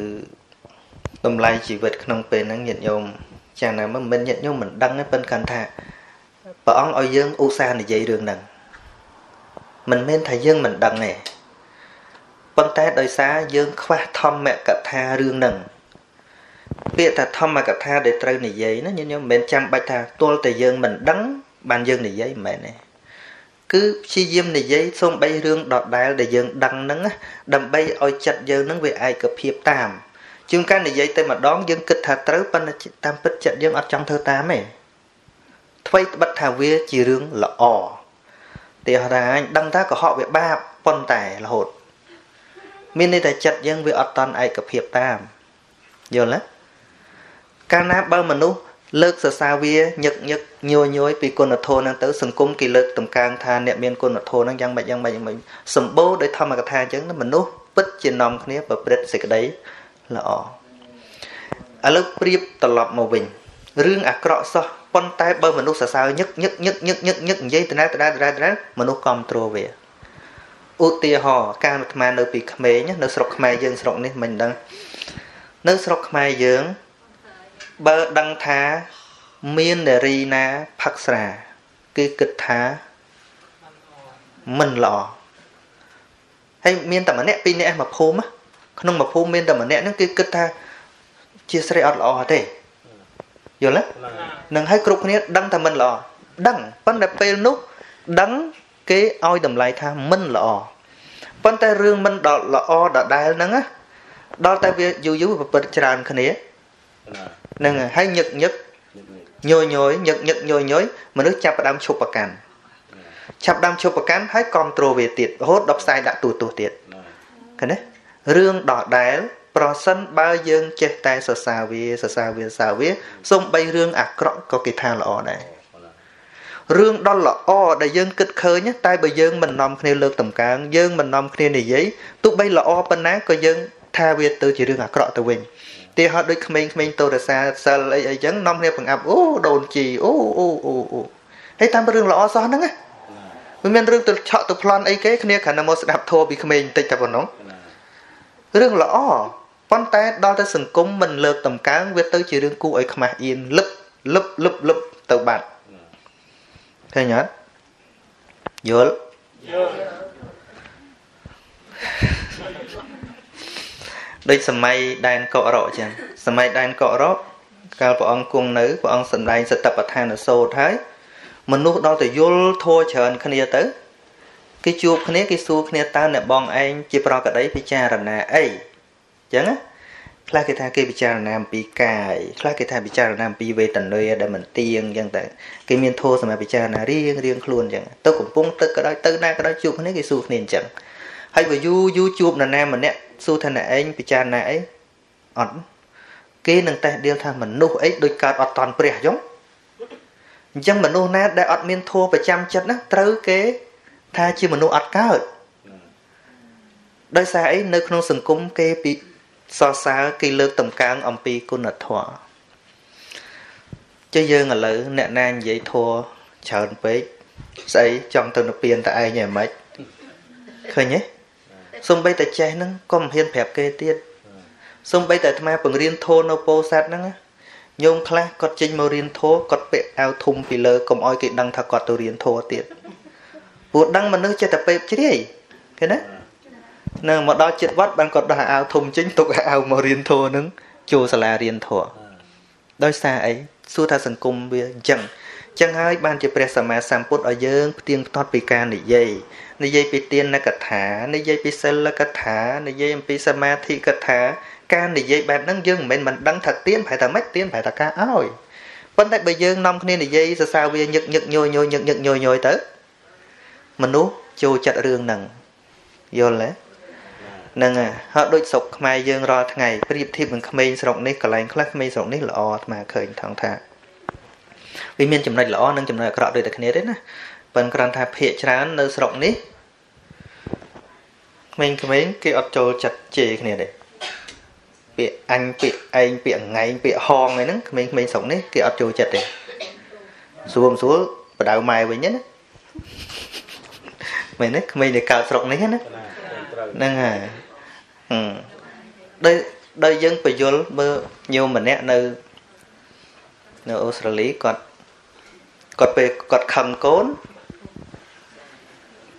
តម្លៃជីវិតក្នុងពេលហ្នឹងញាតិញោមចាណាមិនមែនញាតិញោមមិនដឹងទេប៉ុន្តែគាត់ថាព្រះអង្គឲ្យយើងឧស្សាហ៍និយាយរឿងហ្នឹងមិនមែនថាយើងមិនដឹងទេប៉ុន្តែដោយសារយើងខ្វះធម្មកថារឿងហ្នឹងពាក្យថាធម្មកថាដែលត្រូវនិយាយណាញាតិញោមមិនមែនចាំបាច់ថាទល់តែយើងមិនដឹងបានយើងនិយាយមិនមែនទេ គឺព្យាយាមនិយាយសូម្បីរឿងដដែលដែលយើងដឹងហ្នឹងដើម្បីឲ្យចិត្តយើងហ្នឹងវាឯកភាពតាមជួនកាលនិយាយតែម្ដងយើងគិតថាត្រូវប៉ុន្តែតាមពិតចិត្តយើងអត់ចង់ធ្វើតាមទេថ្មីត្បិតថាវាជារឿងល្អទីហោថាអញដឹងថាកុហកវាបាបប៉ុន្តែរហូត មានន័យថាចិត្តយើងវាអត់តន់ឯកភាពតាមយល់ទេកាលណាបើមនុស្ស លើកសរសើរវាញឹកញឹកញយញយពីគុណធម៌ហ្នឹងទៅសង្គមគេលើកតម្កើងថាអ្នកមានគុណធម៌ហ្នឹងយ៉ាងម៉េចយ៉ាងម៉េចយ៉ាងម៉េចសម្បូរដោយធម្មកថាអញ្ចឹងមនុស្សពិតជានាំគ្នាប្រព្រឹត្តសេចក្តីល្អឥឡូវប្រៀបត្រឡប់មកវិញរឿងអាក្រក់សោះប៉ុន្តែបើមនុស្សសរសើរញឹកញឹកញឹកញឹកញឹកញឹកនិយាយដដែលដដែលដដែលដដែលមនុស្សគ្រប់គ្រងវាឧទាហរណ៍ការអាត្មានៅពីក្មេងនៅស្រុកខ្មែរយើងស្រុកនេះមិនដឹងនៅស្រុកខ្មែរយើង បើដឹងថាមាននារីណាផឹកស្រាគឺគិតថាមិនល្អហើយមានតែម្នាក់ពីរនាក់មកភូមិក្នុងមួយភូមិមានតែម្នាក់ហ្នឹងគឺគិតថាជាស្រីអត់ល្អទេយល់ទេនឹងឲ្យគ្រប់គ្នាដឹងថាមិនល្អដឹងប៉ុន្តែពេលនោះដឹងគេឲ្យតម្លៃថាមិនល្អប៉ុន្តែរឿងមិនដល់ល្អដដែលហ្នឹងណាដល់តែវាយូរយូរប្រព្រឹត្តច្រើនគ្នា ហ្នឹងហើយញឹកញឹកញយញយញឹកញឹកញយញយមនុស្សចាប់ផ្ដើមឈប់ប្រកាន់ចាប់ផ្ដើមឈប់ប្រកាន់ហើយគ្រប់គ្រងវាទៀតរហូតដល់ផ្សាយដាក់ទូទស្សន៍ទៀតឃើញទេរឿងដដែល ប្រសិនបើយើងចេះតែសរសើរវាសរសើរវាសរសើរវាសំបីរឿងអាក្រក់ក៏គេថាល្អដែររឿងដល់ល្អដែលយើងគិតឃើញតែបើយើងមិននាំគ្នាលើកតម្កើងយើងមិននាំគ្នានិយាយទោះបីល្អប៉ុណ្ណាក៏យើងថាវាទៅជារឿងអាក្រក់ទៅវិញ ទីហត់ដូចក្មេងៗតោរសាសិលអីអីចឹងនាំគ្នាបង្អាប់អូដូនជីអូអូអូអូហើយតាមរឿងល្អសោះហ្នឹងណាមិនមានរឿងទៅឆក់ទៅប្លន់អីគេគ្នាគ្រាន់តែមកស្ដាប់ធัวពីក្មេងបន្តិចតែប៉ុណ្ណឹងរឿងល្អប៉ុន្តែដល់តែសង្គមមិនលើកតម្កើងវាទៅជារឿងគួរឲ្យខ្មាស់អៀនលឹបលឹបលឹបលឹបទៅបាត់ឃើញអត់យល់យល់ ដូចសម័យដែនកុរៈចឹងសម័យដែនកុរៈកាលព្រះអង្គគង់នៅព្រះអង្គសម្ដែងសតបដ្ឋានសូត្រហើយមនុស្សដល់ទៅយល់ធัวច្រើនគ្នាទៅគេជួបគ្នាគេសួរគ្នាតើអ្នកបងឯងជាប្រកដីពិចារណាអីចឹងណាខ្លះគេថាគេពិចារណាអំពីកាយខ្លះគេថាពិចារណាអំពីវេទនាដែលមិនទៀងចឹងតែគេមានធោសម្រាប់ពិចារណារៀងរៀងខ្លួនចឹងទៅកំពុងទឹកក៏ដោយទៅណាក៏ដោយជួបគ្នាគេសួរគ្នាអញ្ចឹង ហើយបើយូរយូរជួបនរណាម្នាក់សួរថាអ្នកឯងពិចារណាអីអត់គេនឹងតេះដៀលថាមនុស្សអីដូចកើតអត់តន់ព្រះចឹងអញ្ចឹងមនុស្សណាដែលអត់មានធัวប្រចាំចិត្តណាត្រូវគេថាជាមនុស្សអត់កើតដោយសារអីនៅក្នុងសង្គមគេពីសរសើរគេលើកតម្កើងអំពីគុណធម៌ចុះយើងឥឡូវអ្នកណានិយាយធัวច្រើនពេកស្អីចង់ទៅនិព្វានតែឯងយ៉ាងម៉េចឃើញទេ សំបីតែចេះហ្នឹងក៏មិនហ៊ានប្រាប់គេទៀតសំបីតែអាត្មាបង្រៀនធម៌នៅពោធិ៍សាត់ហ្នឹងញោមខ្លះគាត់ចេញមករៀនធម៌គាត់ពាក់អាវធំពីលើកុំឲ្យគេដឹងថាគាត់ទៅរៀនធម៌ទៀតព្រោះដឹងមនុស្សចិត្តតែពេបជ្រាយឃើញទេនឹងមកដល់ចិត្តវត្តបានគាត់ដោះអាវធំចេញទុកអាវមករៀនធម៌ហ្នឹងចូលសាលារៀនធម៌ដោយសារអីសួរថាសង្គមវាអញ្ចឹង ចឹងហើយបានជាព្រះសម្មាសម្ពុទ្ធឲ្យយើងផ្ទៀងផ្ទាត់ពីការនិយាយនិយាយពីទានកថានិយាយពីសិលកថានិយាយអំពីសមាធិកថា ការនិយាយបែបហ្នឹងយើងមិនមែនមិនដឹងថាទៀនប្រហែលតែម៉េចទៀនប្រហែលតែការឲ្យប៉ុន្តែបើយើងនាំគ្នានិយាយសរសើរវាញឹកញឹកញយញយញឹកញឹកញយញយទៅមនុស្សចូលចិត្តរឿងហ្នឹងយល់ទេហ្នឹងហើយដូចស្រុកខ្មែរយើងរាល់ថ្ងៃប្រៀបធៀបនឹងក្មេងស្រុកនេះកន្លែងខ្លះក្មេងស្រុកនេះល្អអាត្មាឃើញថងថា វាមានចំណុចល្អនិងចំណុចអាក្រក់ដូចតែគ្នាទេណាប៉ុន្តែគ្រាន់ថាភាកច្រើននៅស្រុកនេះក្មេងៗគេអត់ចូលចិត្តជេរគ្នាទេពាក្យអញពាក្យឯងពាក្យងៃពាក្យហងអីហ្នឹងក្មេងៗស្រុកនេះគេអត់ចូលចិត្តទេសួរស្រួលបដៅម៉ែវិញណាមែនទេក្មេងដែលកើតស្រុកនេះណាហ្នឹងហើយដោយដោយយើងបញ្យលមើលញោមម្នាក់នៅនៅអូស្ត្រាលីគាត់ គាត់ពេលគាត់ខឹងកូន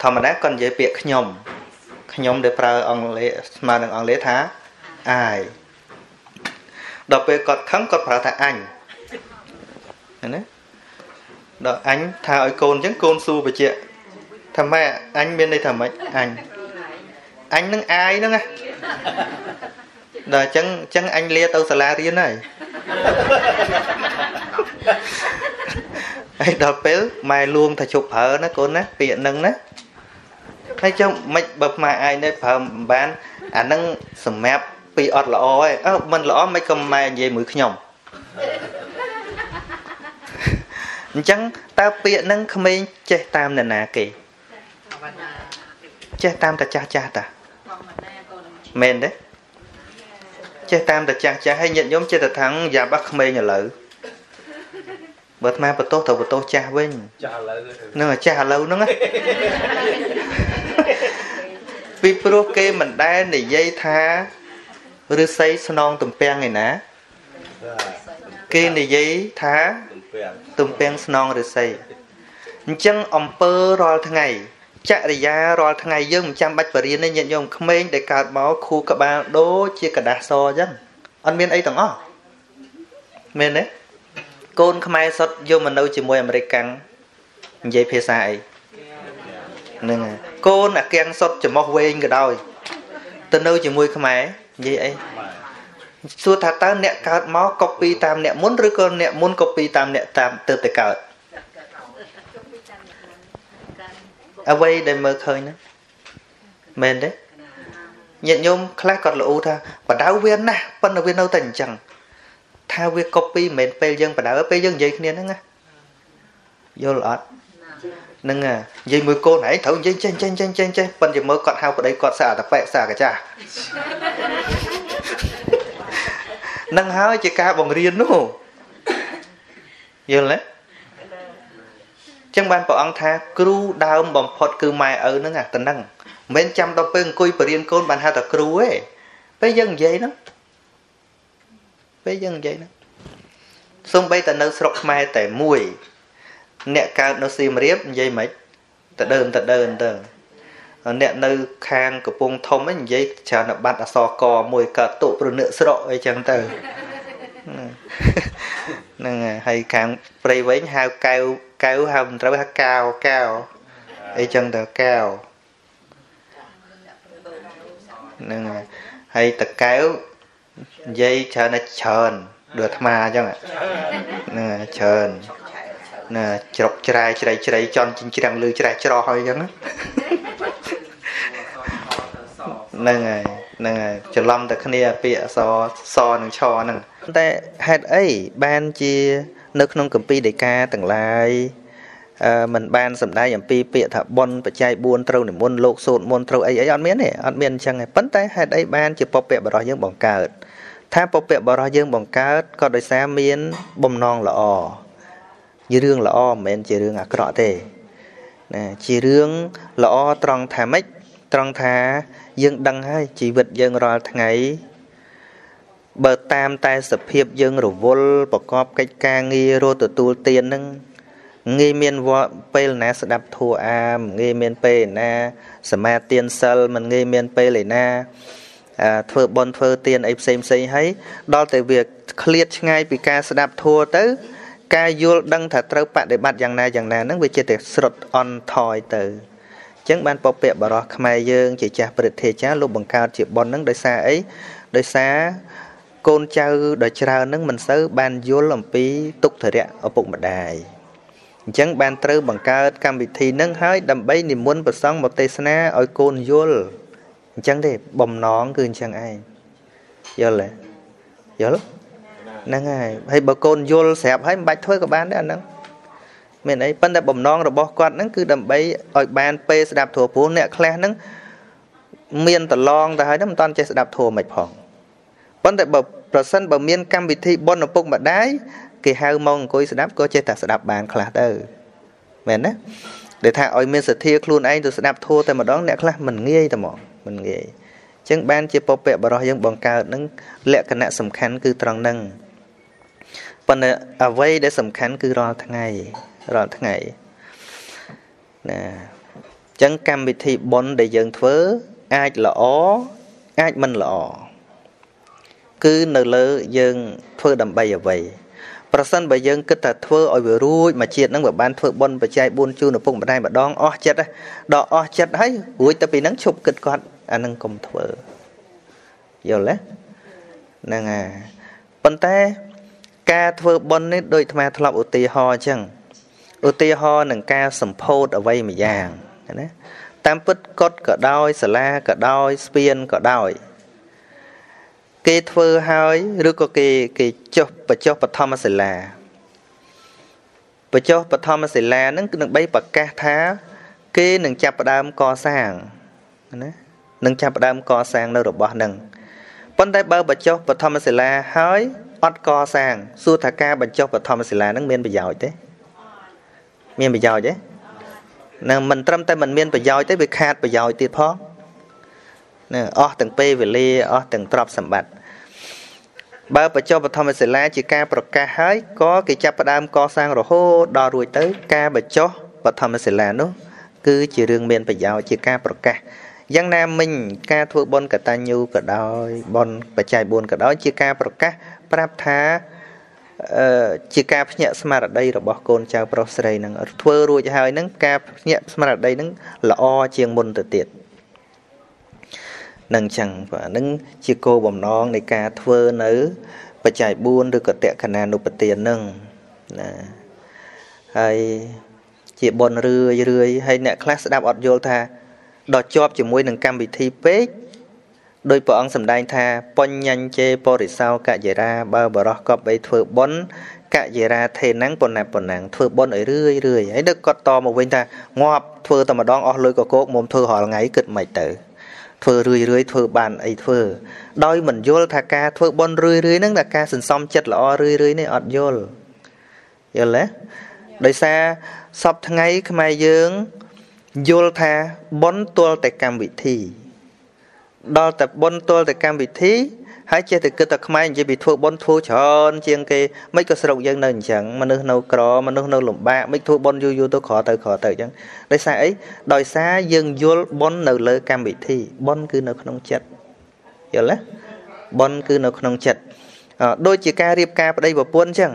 ធម្មតាគាត់និយាយពាក្យខ្ញុំខ្ញុំដែលប្រើអង់គ្លេសស្មើនឹងអង់គ្លេសថាអាយដល់ពេលគាត់ខឹងគាត់ប្រើថាអញណាដល់អញថាឲ្យកូនអញ្ចឹងកូនសួរបញ្ជាក់ថាម៉ែអញមានន័យថាម៉េចអញអញនឹងអាយហ្នឹងណាដល់អញ្ចឹងអញ្ចឹងអញលាទៅសាលារៀនហើយ ហើយដល់ពេលម៉ែលួងថាជប់ប្រើណាកូនណាពាក្យហ្នឹងណាហើយចឹងមិនបើម៉ែឯងនេះប្រើមិនបានអាហ្នឹងសម្រាប់ពីអត់ល្អឯងអើមិនល្អមិនក៏ម៉ែនិយាយមួយខ្ញុំអញ្ចឹងតើពាក្យហ្នឹងក្មេងចេះតាមអ្នកណាគេចេះតាមតាចាស់ចាស់តាមែនទេចេះតាមតាចាស់ចាស់ហើយញាតិញោមចេះតែថាំងយ៉ាបះក្មេងឥឡូវ បើអាត្មាបន្ទោសទៅបន្ទោសចាស់វិញចាស់ឥឡូវនឹងចាស់ឥឡូវហ្នឹងពីព្រោះគេមិនដែលនិយាយថាឫស្សីស្នងទំពាំងឯណាគេនិយាយថាទំពាំងស្នងឫស្សីអញ្ចឹងអំពើរាល់ថ្ងៃចរិយារាល់ថ្ងៃយើងមិនចាំបាច់បរៀនទេញាតិញោមក្មេងដែលកើតមកខួរក្បាលដូចជាกระดาษសអញ្ចឹងអត់មានអីទាំងអស់មែនទេ កូនខ្មែរសុទ្ធយកមកនៅជាមួយអាមេរិកកាំងនិយាយភាសាអីហ្នឹងហើយកូនអាកៀងសុទ្ធចំោះវែងក៏ដោយទៅនៅជាមួយខ្មែរនិយាយអីសួរថាតើអ្នកកើតមកកូពីតាមអ្នកមុនឬក៏អ្នកមុនកូពីតាមអ្នកតាមទៅតែកើតអ្វីដែលមើលឃើញហ្នឹងមែនទេញាតិញោមខ្លះគាត់ល្អូថាបដៅវាណាស់ប៉ុន្តែវានៅតែអញ្ចឹង ថាវា copy មិនមែនពេលយើងបដៅពេលយើងនិយាយគ្នាហ្នឹងណាយល់អត់នឹងនិយាយមួយកូនឯងត្រូវនិយាយចេះចេះចេះចេះចេះប៉ុន្តែមើលគាត់ហៅប្តីគាត់សាអតបៈសាកាចានឹងហើយជាការបង្រៀននោះយល់ទេចឹងបានព្រះអង្គថាគ្រូដើមបំផុតគឺម៉ែឪហ្នឹងអាតំណឹងមិនមែនចាំដល់ពេលអង្គុយបរៀនកូនបានហៅថាគ្រូទេពេលយើងនិយាយហ្នឹង ពេលយើងនិយាយហ្នឹងសំបីតែនៅស្រុកខ្មែរតែមួយ អ្នកកើតនៅសៀមរាបនិយាយមិនតដើមតដើមទៅអ្នកនៅខាងកំពង់ធំហ្នឹងនិយាយច្រើនបាត់អសកមួយកើតតុប្រនឹកស្រកអីចឹងទៅហ្នឹងហើយខាងព្រៃវែងហៅកែវកែវហៅមិនត្រូវហៅកាវកាវអីចឹងទៅកាវហ្នឹងហើយតកែវ និយាយច្រើនតែច្រើនដូចអាត្មាអញ្ចឹងហ្នឹងច្រើនណាជ្រុកច្រែជ្រៃជ្រៃចន់ចិញ្ច្រាំងលឺច្រែច្រោះហើយអញ្ចឹងហ្នឹងហើយហ្នឹងហើយច្រឡំតែគ្នាពាក្យអសសនឹងឆហ្នឹងតែហេតុអីបានជានៅក្នុងកម្ពីដីកាទាំងឡាយអឺมันបានសម្ដែងអំពីពាក្យថាប៉ុនបច្ច័យ4ត្រូវនិមន្តលោកសូត្រមន្តត្រូវអីអីអត់មានទេអត់មានអញ្ចឹងទេប៉ុន្តែហេតុអីបានជាពពកបរោះយើងបង្កើត ថាពពកបរោះយើងបង្កើតក៏ដោយសារមានបំណងល្អជារឿងល្អមិនមែនជារឿងអាក្រក់ទេណាជារឿងល្អត្រង់ថាម៉េចត្រង់ថាយើងដឹងហើយជីវិតយើងរាល់ថ្ងៃបើតាមតែសភាពយើងរវល់ប្រកបកិច្ចការងាររត់ទទួលទាននឹងងាយមានពេលណាស្ដាប់ធัวអាមងាយមានពេលណាសមាទានសិលមិនងាយមានពេលឯណា ធ្វើបន់ធ្វើទានអីផ្សេងផ្សេងហើយដល់តែវាឃ្លាតឆ្ងាយពីការស្ដាប់ធัวទៅ ការយល់ដឹងថាត្រូវបដិបត្តិយ៉ាងណាយ៉ាងណាហ្នឹងវាជាតែស្រុតអន់ថយទៅអញ្ចឹងបានពពកបរោះខ្មែរយើងជាចាស់ព្រឹទ្ធាចារ្យលោកបង្កើតជាប៉ុនហ្នឹងដោយសារអីដោយសារកូនចៅដ៏ច្រើនហ្នឹងមិនសូវបានយល់អំពីទុក្ខធរៈឪពុកម្ដាយអញ្ចឹងបានត្រូវបង្កើតកម្មវិធីហ្នឹងហើយដើម្បីនិមន្តប្រសង់មកទេសនាឲ្យកូនយល់ អញ្ចឹងទេបំណងគឺអញ្ចឹងឯងយល់ទេយល់ហ្នឹងហើយហើយបើកូនយល់ស្រាប់ហើយមិនបាច់ធ្វើក៏បានដែរអាហ្នឹងមានអីប៉ុន្តែបំណងរបស់គាត់ហ្នឹងគឺដើម្បីឲ្យបានពេលស្ដាប់ធម៌ព្រោះអ្នកខ្លះហ្នឹងមានតឡងទៅហើយហ្នឹងមិនតាន់ចេះស្ដាប់ធម៌មិនផងប៉ុន្តែបើប្រសិនបើមានកម្មវិធីបុណ្យឪពុកម្ដាយគេហៅមកអង្គុយស្ដាប់ក៏ចេះតែស្ដាប់បានខ្លះទៅមែនណាដែលថាឲ្យមានសទ្ធាខ្លួនឯងទៅស្ដាប់ធัวតែម្ដងអ្នកខ្លះមិនងាយតែហ្មង មិនងាយអញ្ចឹងបានជាពពកបរោះយើងបង្កើតនឹងលក្ខណៈសំខាន់គឺត្រង់ហ្នឹងប៉ុន្តែអ្វីដែលសំខាន់គឺរាល់ថ្ងៃរាល់ថ្ងៃណាអញ្ចឹងកម្មវិធីបុណ្យដែលយើងធ្វើអាចល្អអាចមិនល្អគឺនៅលើយើងធ្វើដើម្បីអ្វីប្រសិនបើយើងគិតថាធ្វើឲ្យវារួចមួយជាតិហ្នឹងវាបានធ្វើបុណ្យបច្ច័យ4ជូនឪពុកម្ដាយម្ដងអស់ចិត្តដល់អស់ចិត្តហើយរួចទៅពីហ្នឹងឈប់គិតគាត់ អានឹងកុំធ្វើយល់ទេហ្នឹងហើយប៉ុន្តែការធ្វើបុណ្យនេះដូចអាត្មាធ្លាប់ឧទាហរណ៍អញ្ចឹងឧទាហរណ៍នឹងការសម្ពោធអ្វីមួយយ៉ាងណាតាមពិតកត់ក៏ដោយសាលាក៏ដោយស្ពានក៏ដោយគេធ្វើហើយឬក៏គេគេចុះបចុះបឋមសិលាបចុះបឋមសិលានឹងនឹងបីប្រកាសថា គេនឹងចាប់ផ្ដើមកសាងណា នឹងចាប់ផ្ដើមកសាងនៅរបស់នឹងប៉ុន្តែបើបញ្ចុះបឋមសិលាហើយអត់កសាងសួរថាការបញ្ចុះបឋមសិលានឹងមានប្រយោជន៍ទេមានប្រយោជន៍ទេនឹងមិនត្រឹមតែមិនមានប្រយោជន៍ទេវាខាតប្រយោជន៍ទៀតផងណាអស់ទាំងពេលវេលាអស់ទាំងទ្រព្យសម្បត្តិបើបញ្ចុះបឋមសិលាជាការប្រកាសហើយក៏គេចាប់ផ្ដើមកសាងរហូតដល់រួចទៅ ការបញ្ចុះបឋមសិលានោះគឺជារឿងមានប្រយោជន៍ជាការប្រកាស យ៉ាងណាមិញការធ្វើបុណ្យកតញ្ញូក៏ដោយបុណ្យបច្ច័យ4ក៏ដោយជាការប្រកាសប្រាប់ថាអឺជាការភ្ញាក់ស្មារតីរបស់កូនចៅប្រុសស្រីនឹងធ្វើរួចហើយនឹងការភ្ញាក់ស្មារតីនឹងល្អជាងមុនទៅទៀតនឹងចឹងបាទនឹងជាគោលបំណងនៃការធ្វើនៅ បច្ច័យ4ឬក៏តក្កណានុបទាននឹងណាហើយជាបុណ្យរឿយរឿយហើយអ្នកខ្លះស្ដាប់អត់យល់ថា ដល់ជាប់ជាមួយនឹងកម្មវិធីពេកដោយព្រះអង្គសម្ដែងថាបញ្ញញ្ជេបរិសោកយរាបើបរោះកប់បីធ្វើបុណ្យកយរាថេណੰប៉ុណ្ណាប៉ុណ្ណាធ្វើបុណ្យឲ្យរឿយរឿយហើយដឹកគាត់តមកវិញថាងាប់ធ្វើតែម្ដងអស់លុយកកោកមុំធ្វើរាល់ថ្ងៃគិតមិនទៅធ្វើរឿយរឿយធ្វើបានអីធ្វើដោយមិនយល់ថាការធ្វើបុណ្យរឿយរឿយហ្នឹងតែការសន្សំចិត្តល្អរឿយរឿយនេះអត់យល់យល់ទេដោយសារសពថ្ងៃខ្មែរយើង យល់ថាបុណ្យទល់តែកម្មវិធី ដល់តែបុណ្យទល់តែកម្មវិធីហើយចេះតែគិតតែខ្មែរនិយាយពីធ្វើបុណ្យធ្វើច្រើនជាងគេមិនក៏ស្រុកយើងនៅអញ្ចឹងមនុស្សនៅក្រមនុស្សនៅលំបាកមិនធ្វើបុណ្យយូរយូរទៅក្រទៅក្រទៅអញ្ចឹងដោយសារអីដោយសារយើងយល់បុណ្យនៅលើកម្មវិធីបុណ្យគឺនៅក្នុងចិត្តយល់ទេបុណ្យគឺនៅក្នុងចិត្ត ដូចជាការរៀបការប្តីប្រពន្ធអញ្ចឹង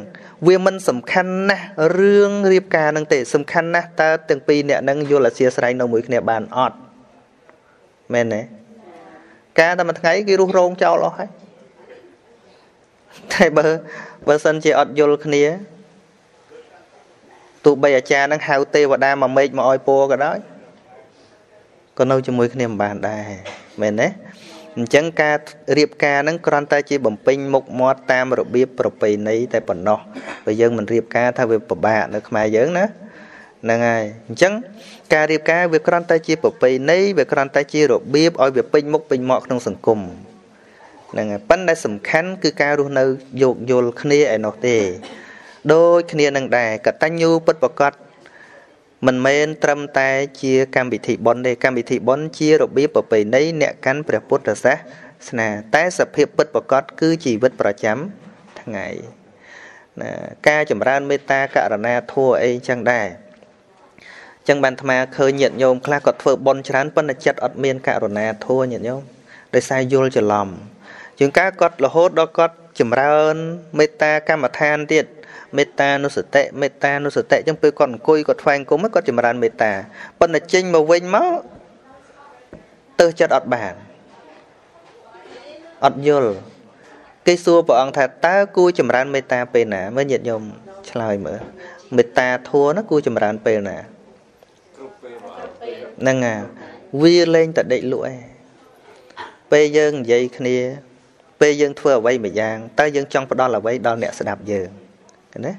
វាមិនសំខាន់ណាស់រឿងរៀបការនឹងទេសំខាន់ណាស់តើទាំងពីរអ្នកនឹងយល់អធិស្ឋាននៅមួយគ្នាបានអត់មែនទេការតែមួយថ្ងៃគេរុះរោងចោលអស់ហើយតែបើបើសិនជាអត់យល់គ្នាទោះបីអាចារ្យនឹងហៅទេវតាមកមេឃមកឲ្យពរក៏ដោយក៏នៅជាមួយគ្នាមិនបានដែរមែនទេ អញ្ចឹងការរៀបការហ្នឹងគ្រាន់តែជាបំពេញមុខមាត់តាមរបៀបប្រពៃណីតែប៉ុណ្ណោះបើយើងមិនរៀបការថាវាពិបាកនៅខ្មែរយើងណាហ្នឹងហើយអញ្ចឹងការរៀបការវាគ្រាន់តែជាប្រពៃណីវាគ្រាន់តែជារបៀបឲ្យវាពេញមុខពេញមាត់ក្នុងសង្គមហ្នឹងហើយប៉ុន្តែសំខាន់គឺការរស់នៅយោគយល់គ្នាឯនោះទេដូចគ្នានឹងដែរកតញ្ញូពិតប្រកប មិនមែនត្រឹមតែជាកម្មវិធីបុណ្យទេកម្មវិធីបុណ្យជារបៀបប្រពៃណីអ្នកកាន់ព្រះពុទ្ធសាសនាតែសភាពពិតប្រកបគឺជីវិតប្រចាំថ្ងៃណាការចម្រើនមេត្តាករណាធัวអីចឹងដែរចឹងបានអាត្មាឃើញញាតិញោមខ្លះគាត់ធ្វើបុណ្យច្រើនប៉ុន្តែចិត្តអត់មានករណាធัวញាតិញោមដោយសារយល់ច្រឡំជាងការគាត់រហូតដល់គាត់ចម្រើនមេត្តាកម្មដ្ឋានទៀត មេត្តានុសតិមេត្តានុសតិអញ្ចឹងពេលគាត់អង្គុយគាត់ថ្វាយអង្គមគាត់ចម្រើនមេត្តាប៉ុន្តែចេញមកវិញមកទៅចិត្តអត់បានអត់យល់គេសួរព្រះអង្គថាតើគួរចម្រើនមេត្តាពេលណាមើលញាតិញោមឆ្លើយមើលមេត្តាធัวណាគួរចម្រើនពេលណាហ្នឹងហើយវាលែងតែដេកលក់ឯងពេលយើងនិយាយគ្នាពេលយើងធ្វើអ្វីមួយយ៉ាងតើយើងចង់ផ្ដល់អ្វីដល់អ្នកស្ដាប់យើង ណា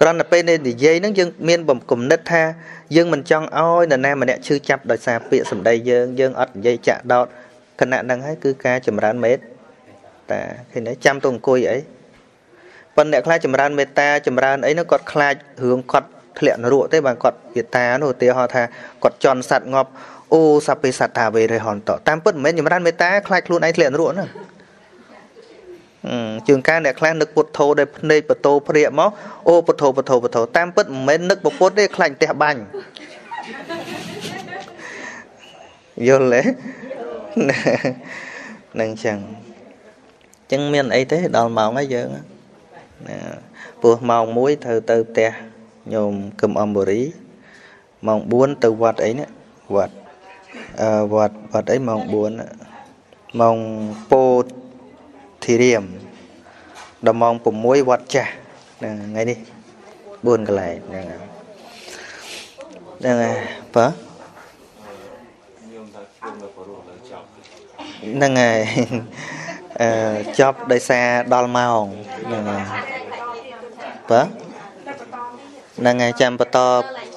គ្រាន់តែពេលនេះនិយាយហ្នឹងយើងមានបំគំនិតថាយើងមិនចង់ឲ្យនរណាម្នាក់ឈឺចាប់ដោយសារពាក្យសម្ដីយើងយើងអត់និយាយចាក់ដោតគណៈហ្នឹងហើយគឺការចម្រើនមេត្តាឃើញទេចាំទៅអង្គុយអីប៉ុន្តែអ្នកខ្លះចម្រើនមេត្តាចម្រើនអីហ្នឹងគាត់ខ្លាចរឿងគាត់ធ្លាក់នរកទេបើគាត់វាតានោះឧទាហរណ៍ថាគាត់ជន់សัตว์ងាប់អូសัพពេសត្តាវេរិហន្តតាមពិតមិនមែនចម្រើនមេត្តាខ្លាចខ្លួនឯងធ្លាក់នរកហ្នឹង ជួនកាលអ្នកខ្លះនឹកពុទ្ធោដែលភ្នែកបតោព្រាកមកអូពុទ្ធោពុទ្ធោពុទ្ធោតាមពិតមិនមែននឹកពុទ្ធទេខ្លាញ់ផ្ទះបាញ់យល់ទេនឹងចឹងចឹងមានអីទេដល់ម៉ោងហើយយើងណាព្រោះម៉ោង1ត្រូវទៅផ្ទះញោមគឹមអំបុរីម៉ោង4ទៅវត្តអីនេះវត្តអឺវត្តវត្តអីម៉ោង4ម៉ោងពោត ធីរៀមដល់ម៉ោង6វត្តចាស់ហ្នឹងថ្ងៃនេះ4កន្លែងហ្នឹងហើយហ្នឹងហើយបើហ្នឹងហើយអឺចប់ដោយសារដល់ម៉ោងហ្នឹងហើយបើហ្នឹងហើយចាំបន្ត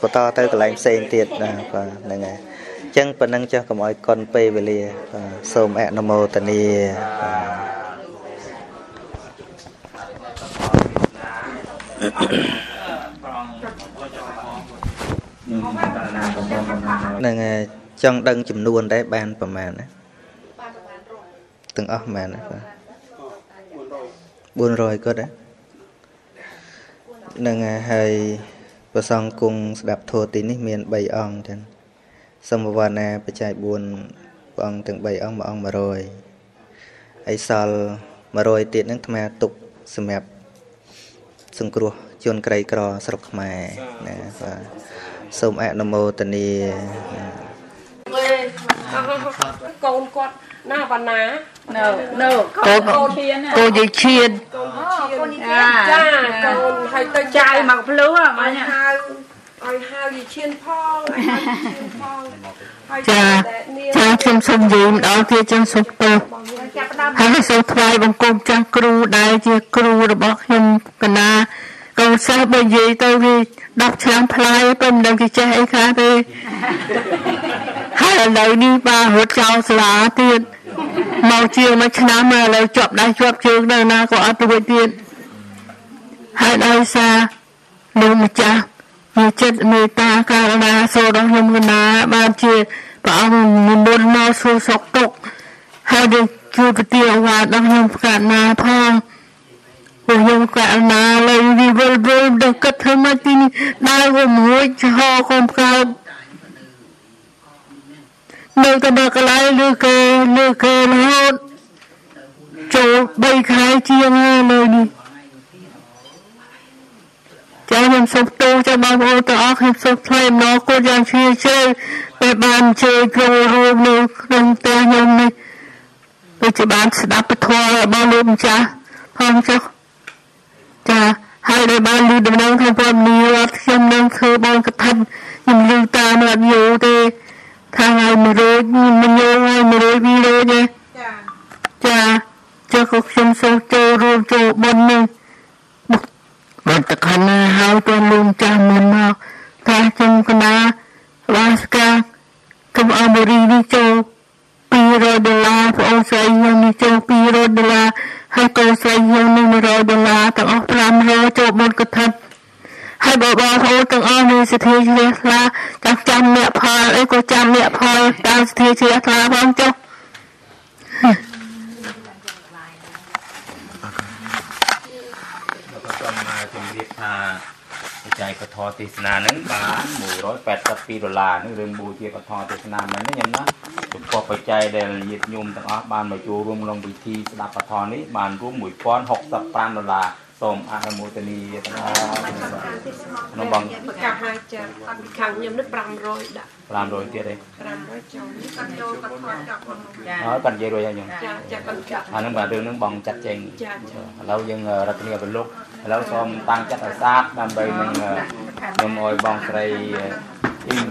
បន្តទៅកន្លែងផ្សេងទៀតណាបាទហ្នឹងហើយអញ្ចឹងប៉ុណ្ណឹងចុះកុំឲ្យកុនពេលវេលាបាទសូមអនុមោទនា ហ្នឹងហើយចង់ដឹងចំនួនដែរបានប្រមាណណាទាំងអស់ប្រមាណណាបាទ400គាត់ហ្នឹងហើយប្រសងគង់ស្ដាប់ធម៌ទីនេះមាន3អង្គចឹងសូមបវណ្ណាបច្ច័យ4ព្រះអង្គទាំង3អង្គមួយអង្គ100ហើយសល់100ទៀតហ្នឹងអាត្មាទុកសម្រាប់ សង្គ្រោះជនក្រីក្រស្រុកខ្មែរណាបាទសូមអនុមោទនាកូនគាត់ណាបណ្ណានៅនៅកូនកូនឈៀនកូនយាយឈៀនកូនឈៀនចាចាកូនហើយទៅចាយមកភ្លឺមកហៅ ឲ្យហៅយាយឈៀនផងឲ្យហៅឈៀនផងចាចាខ្ញុំសូមនិយាយម្ដងទៀតចឹងសូមទោសហើយសូមថ្វាយបង្គំចាស់គ្រូដែលជាគ្រូរបស់ខ្ញុំកណាកូនសិស្សបើនិយាយទៅវា10ឆ្នាំផ្លាយទៅមិនដឹងគេចេះអីខ្លះទេហើយឥឡូវនេះបាទរត់ចោលសាលាទៀតមកជាមួយឆ្នាំឥឡូវជាប់ដៃជាប់ជើងនៅណាក៏អត់រួចទៀតហើយដោយសារលោកម្ចាស់ មានចិត្តមេត្តាករណាសូដល់ខ្ញុំកណាបានជាព្រះអង្គនិមន្តមកសួរសុខទុក្ខហើយដូចជួយប្រទានអាវាតដល់ខ្ញុំកណាផងពួកខ្ញុំកណាលើវិវលវិលដល់គិតធ្វើមកទីនេះដើរទៅមួយចោលកុំកើតនៅតែដល់កន្លែងលើគេលើគេរហូតចូល3ខែជាងហើយនៅនេះ ចាខ្ញុំសូមទូចាំបងប្អូនទាំងអស់ខ្ញុំសូមថ្លែងអំណរគុណយ៉ាងជ្រាលជ្រៅដែលបានអញ្ជើញចូលរួមនៅក្នុងផ្ទះខ្ញុំនេះដូចជាបានស្ដាប់ពធរបស់លោកម្ចាស់ផងចុះចាហើយដែលបានលឺដំណឹងខាងព័ត៌មានរដ្ឋខ្ញុំនឹងធ្វើបងកថាខ្ញុំលឺតាមរត់យូរទេខាងឲ្យ100មិនយល់ឲ្យ100វីដេអូទេចាចាចុះក៏ខ្ញុំសូមចូលរួមចូលបុណ្យនេះ បាត់តខណាហើយទៅលងចាស់មានមកថាខ្ញុំកណាបាសកាកុំអមរីនេះចូល200ដុល្លារបងអូនស្រីខ្ញុំនេះចូល200ដុល្លារហើយកូនស្រីខ្ញុំនេះ100ដុល្លារទាំងអស់500ចូលបុណ្យកថាហើយបើបងប្អូនទាំងអស់មានសទ្ធាជ្រះថ្លាចាំចាំអ្នកផលអីក៏ចាំអ្នកផលតាមសទ្ធាជ្រះថ្លាផងចុះសូមជម្រាប ថាបច្ច័យកថទេសនាហ្នឹងបាន182ដុល្លារហ្នឹងរឿងបូជាកថទេសនាហ្នឹងខ្ញុំណាចំពោះបច្ច័យដែលញាតិញោមទាំងអស់បានមកចូលរួមក្នុងពិធីស្ដាប់កថនេះបានរួម1065ដុល្លារ សូមអនុមោទនីទាំងអស់ក្នុងបងប្រកាសហើយចាអត់ពីខាងខ្ញុំនេះ500ដាក់500ទៀតទេ500ចូលនេះគាត់ចូលគាត់ថតកាប់ចាហើយគាត់និយាយរួចហើយខ្ញុំចាចាគាត់កាប់អានឹងបាទរឿងនឹងបងចាត់ចែងចាឥឡូវយើងរកគ្នាបលុកឥឡូវសូមតាំងចិត្តឲ្យស្អាតដើម្បីនឹងខ្ញុំអោយបងស្រី អ៊ីង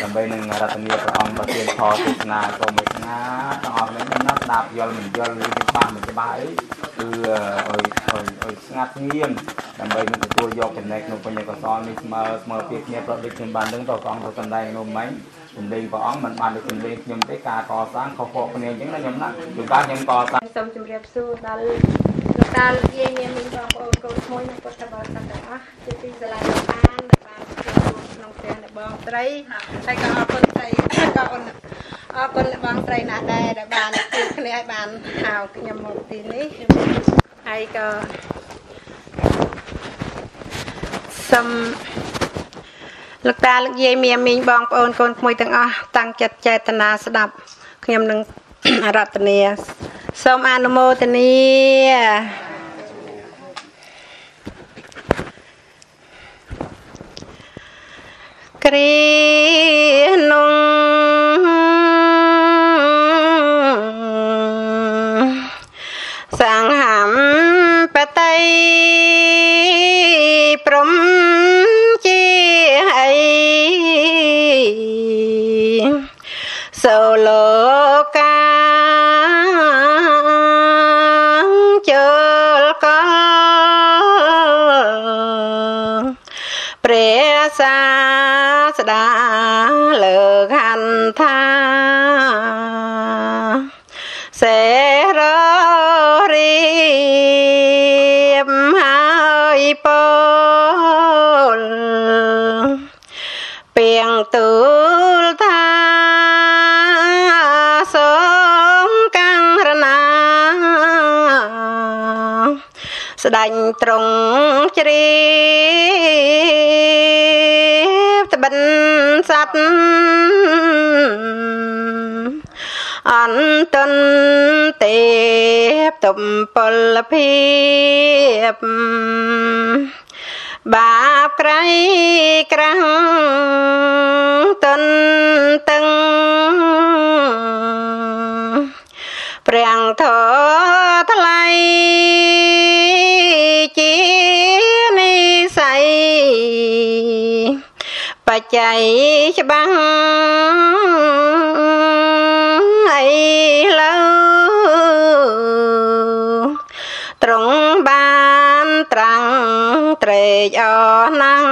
ដើម្បីនឹងរតនាព្រះអង្គប្រទានធម៌ទេសនាសូមមេត្តាទាំងអស់គ្នាណាស្ដាប់យល់មិនយល់ឬច្បាស់មិនច្បាស់អីគឺឲ្យឲ្យឲ្យស្ងាត់ស្ងៀមដើម្បីនឹងទទួលយកចំណែកក្នុងបញ្ញកសលនេះស្មើស្មើពីគ្នាប្រដូចខ្ញុំបាននឹងទៅព្រះអង្គទៅសំដែងនោះមិញសំលេងព្រះអង្គមិនបានដូចសំលេងខ្ញុំទេការកសាងខុសៗគ្នាអញ្ចឹងណាខ្ញុំណាជួនកាលខ្ញុំកសាងសូមជម្រាបសួរដល់លោកតាលោកយាយមានមីងបងប្អូនកូនក្មួយនិងពុទ្ធបរិស័ទទាំងអស់ជាទីស្រឡាញ់បានដែលបានចូលក្នុងផ្ទះនៃ បងត្រីហើយក៏អរគុណត្រីក៏អរអរគុណបងត្រីណាស់ដែរដែលបានជួបគ្នាឲ្យបានហៅខ្ញុំមកទីនេះហើយក៏សូមលោកតាលោកយាយមីមីងបងប្អូនកូនក្មួយទាំងអស់តាំងចិត្តចេតនាស្ដាប់ខ្ញុំនឹងរតនាសូមអនុមោទនា គ្ជ្រាបត្បិនសัตว์អន្តនទេពទំពលភាពបាបក្រៃក្រាំងតនតឹងព្រះធរថ្លៃជានិស័យ បច្ច័យច្បាំងអីលើត្រង់បានត្រាំងត្រេកអរណាំង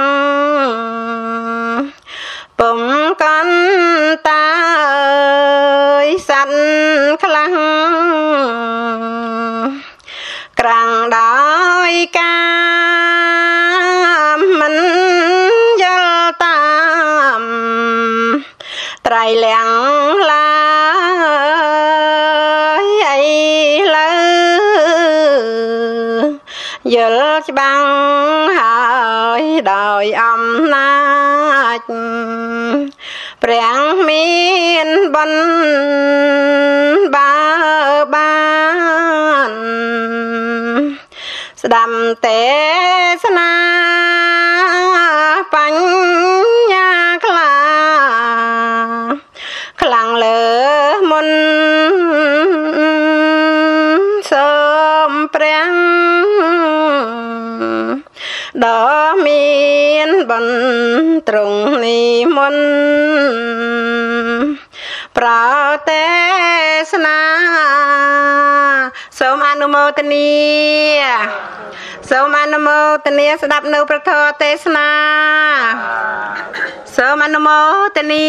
ពុំកន់តាអើយសัตว์ខ្លាំងក្រាំងដោយ លៀងឡាយអីលើយល់ច្បាំងហើយដោយអំណាចព្រះមានបុណ្យបើបានស្ដាំទេសនាបញ្ញា ដ៏មានបុណ្យត្រង់នេះមុន ប្រទេសនាសូមអនុមោទនាសូមអនុមោទនាស្ដាប់នៅប្រធរទេសនាសូមអនុមោទនា